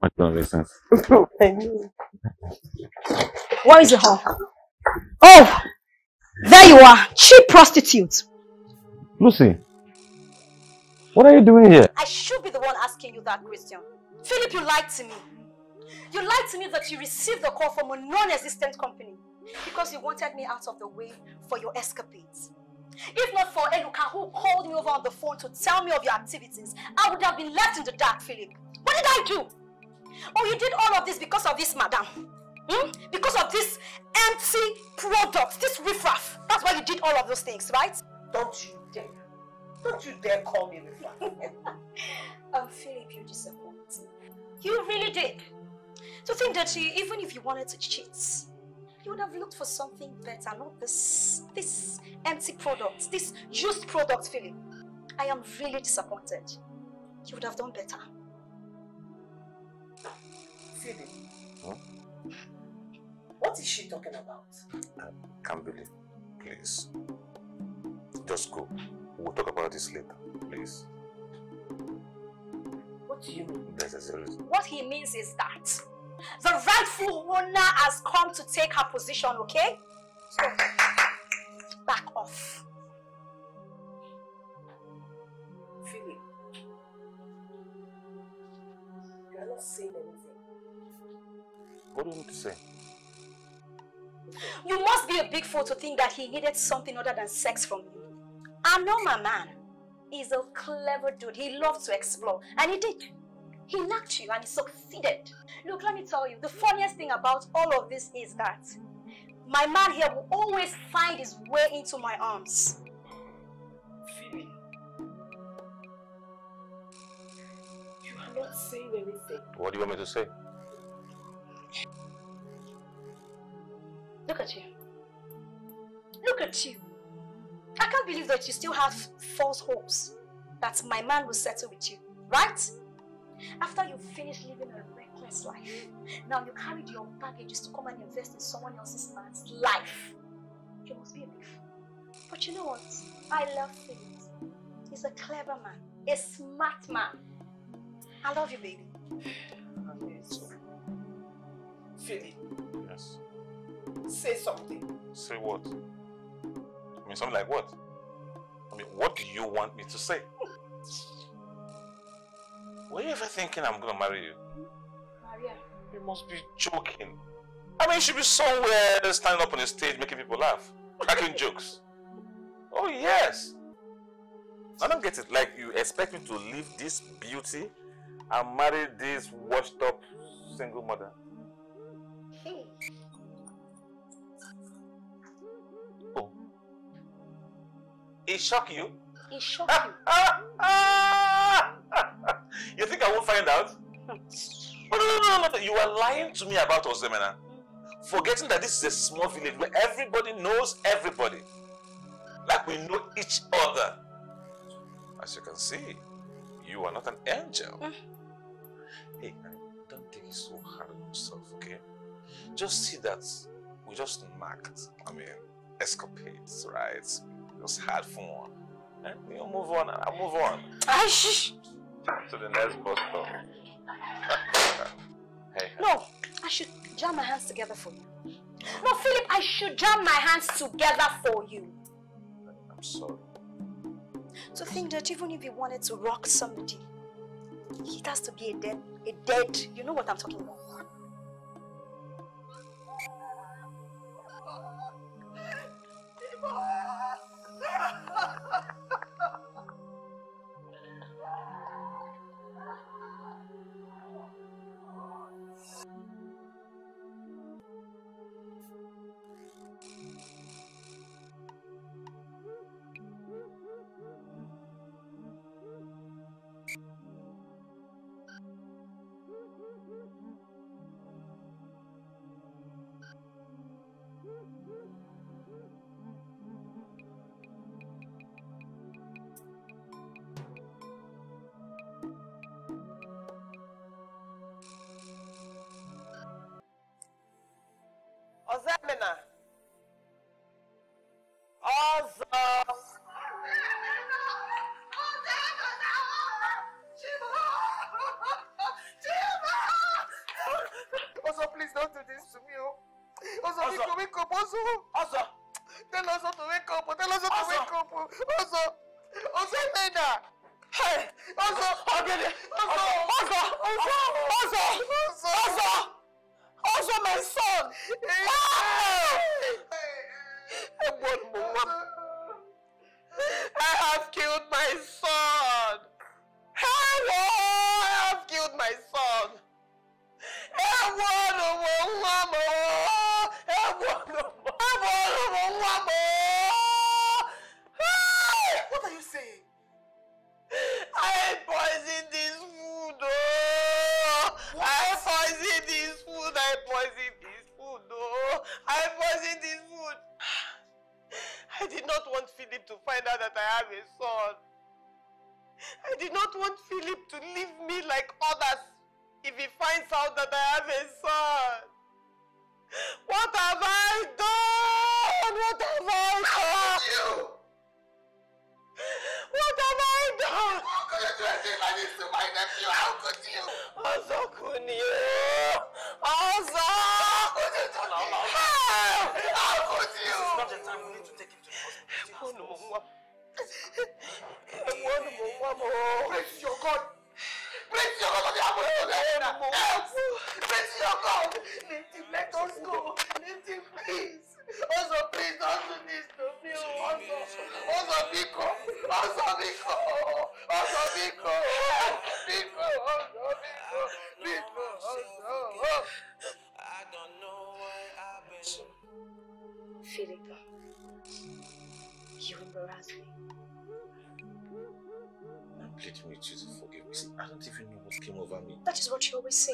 I don't listen. I know. Where is the hall? Oh, there you are, cheap prostitute. Lucy, what are you doing here? I should be the one asking you that question. Philip, you lied to me. You lied to me that you received a call from a non-existent company because you wanted me out of the way for your escapades. If not for Eluka who called me over on the phone to tell me of your activities, I would have been left in the dark, Philip. What did I do? Oh, you did all of this because of this, madam. Hmm? Because of this empty product, this riffraff. That's why you did all of those things, right? Don't you dare. Don't you dare call me riffraff. [laughs] oh, Philip, you disappoint. me. You really did. To think that you, even if you wanted to cheat, you would have looked for something better, not this, this empty product, this used product, Philip. I am really disappointed. You would have done better. Philip. What is she talking about? Um, Kambili, please. Just go. We'll talk about this later, please. What do you mean? There's a reason. What he means is that the rightful owner has come to take her position, okay? So, back off. What do you need to say? You must be a big fool to think that he needed something other than sex from you. I know my man. He's a clever dude. He loves to explore. And he did. He knocked you and he succeeded. Look, let me tell you, the funniest thing about all of this is that my man here will always find his way into my arms. Philip. You are not saying anything. What do you want me to say? Look at you. Look at you. I can't believe that you still have false hopes that my man will settle with you, right? After you finish living a reckless life, now you carried your baggages to come and invest in someone else's man's life. You must be a fool. But you know what? I love Philip. He's a clever man, a smart man. I love you, baby. [sighs] I mean. Philip, Yes. Say something. Say what? I mean, something like what? I mean, what do you want me to say? Were you ever thinking I'm gonna marry you? Maria. You must be joking. I mean, you should be somewhere standing up on the stage making people laugh, cracking [laughs] jokes. Oh, yes. I don't get it. Like, you expect me to leave this beauty and marry this washed up single mother? It shock you? It shocked you. [laughs] you think I won't find out? No, no, no, no, no. You are lying to me about Ozomena. Forgetting that this is a small village where everybody knows everybody. Like we know each other. As you can see, you are not an angel. Hmm? Hey, don't take it so hard on yourself, okay? Just see that we just marked, I mean, escapades, right? Just had fun. Eh? We'll move on, I'll move on. Aish! To the next bus stop. [laughs] hey, No, I should jam my hands together for you. No, Philip, I should jam my hands together for you. I'm sorry. To think that even if you wanted to rock somebody, it has to be a dead, a dead, you know what I'm talking about. Ozomena. Leave me like others if he finds out that I have a son. What have I done? What have I done? You. What have I done? How could you do anything like this to my nephew? How could you? Ozo Kunio! Ozo! How could you do this? How? How could you? It's not the time. We need to take him to the hospital. Ẹ̀wọ̀n mo wá. Ẹ̀wọ̀n mo wá. Praise your God. Praise your God apostolic arena. Help. Praise your. Let us go. Him please. Also please don't do this to me. Also, also Biko. Also Biko. Also Biko. Biko. Also Biko. Biko. Also. Philip, you embarrass me. I'm pleading with you to forgive me. See, I don't even know what came over me. That is what you always say.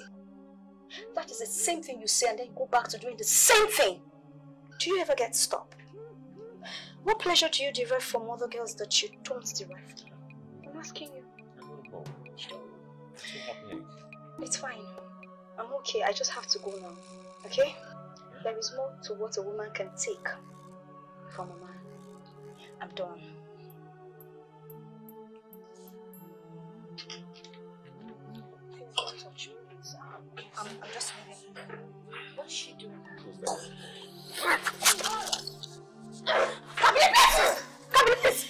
That is the same thing you say and then you go back to doing the same thing. Do you ever get stopped? What pleasure do you derive from other girls that you don't derive from? I'm asking you. I don't know. What's happening? It's fine. I'm okay. I just have to go now. Okay? There is more to what a woman can take from a man. I'm done. Please don't touch please. I'm, I'm just leaving. What's she doing? Kambili, please! Kambili, please!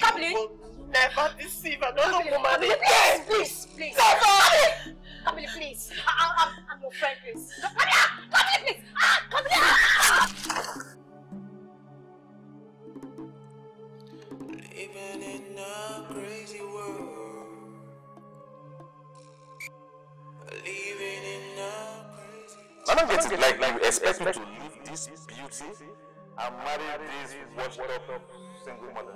Kabili, never deceive another woman Kambili, again. please, please, please. Never. Kambili, please. I, I, I'm, I'm your friend, please. Kambili, Kambili, please. Ah, Kambili. ah! Living in don't get it. Like, like you expect me to leave this beauty and marry this washed up single mother.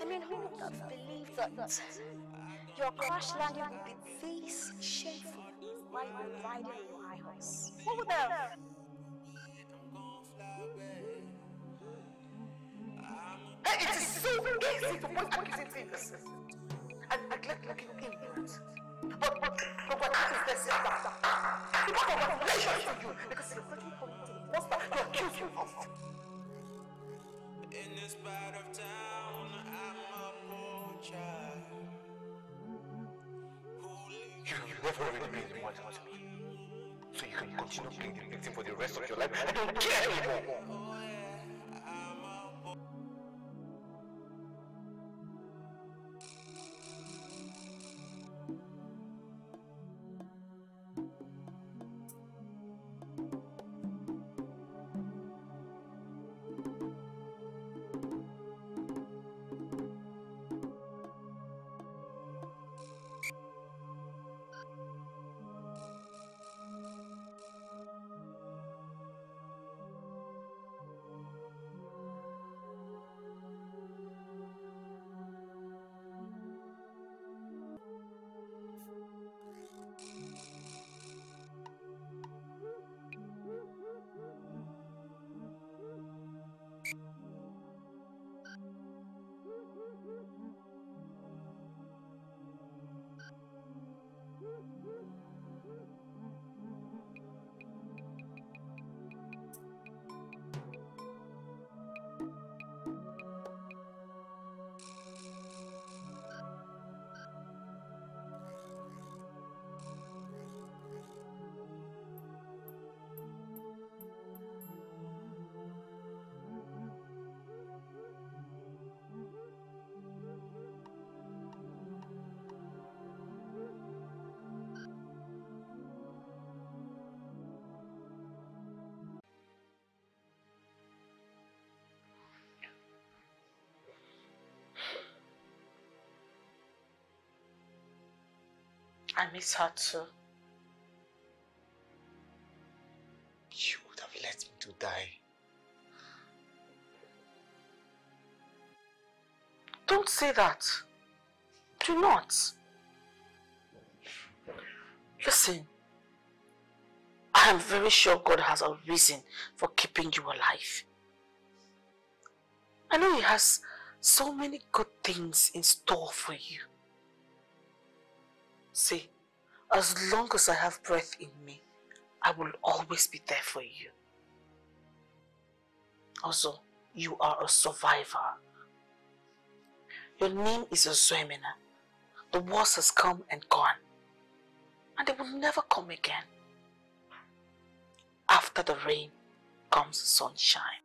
I mean, who would have believed that your crash landing would be this shameful while you were riding your high horse? Who would have? Hey, it is so easy to point accusing fingers and neglect looking inward. But, but, but, but that is the sister. Because of my relationship to you, because you're looking for to monster to accuse you of. In this part of town, I'm a poor child. You have never really been the one to me. So you can continue playing the victim for the rest of your life. I don't care anymore. I miss her too. You would have let me to die. Don't say that. Do not. Listen, I am very sure God has a reason for keeping you alive. I know He has so many good things in store for you. See, as long as I have breath in me, I will always be there for you. Ozo, you are a survivor. Your name is Ozoemena. The wars has come and gone. And they will never come again. After the rain comes sunshine.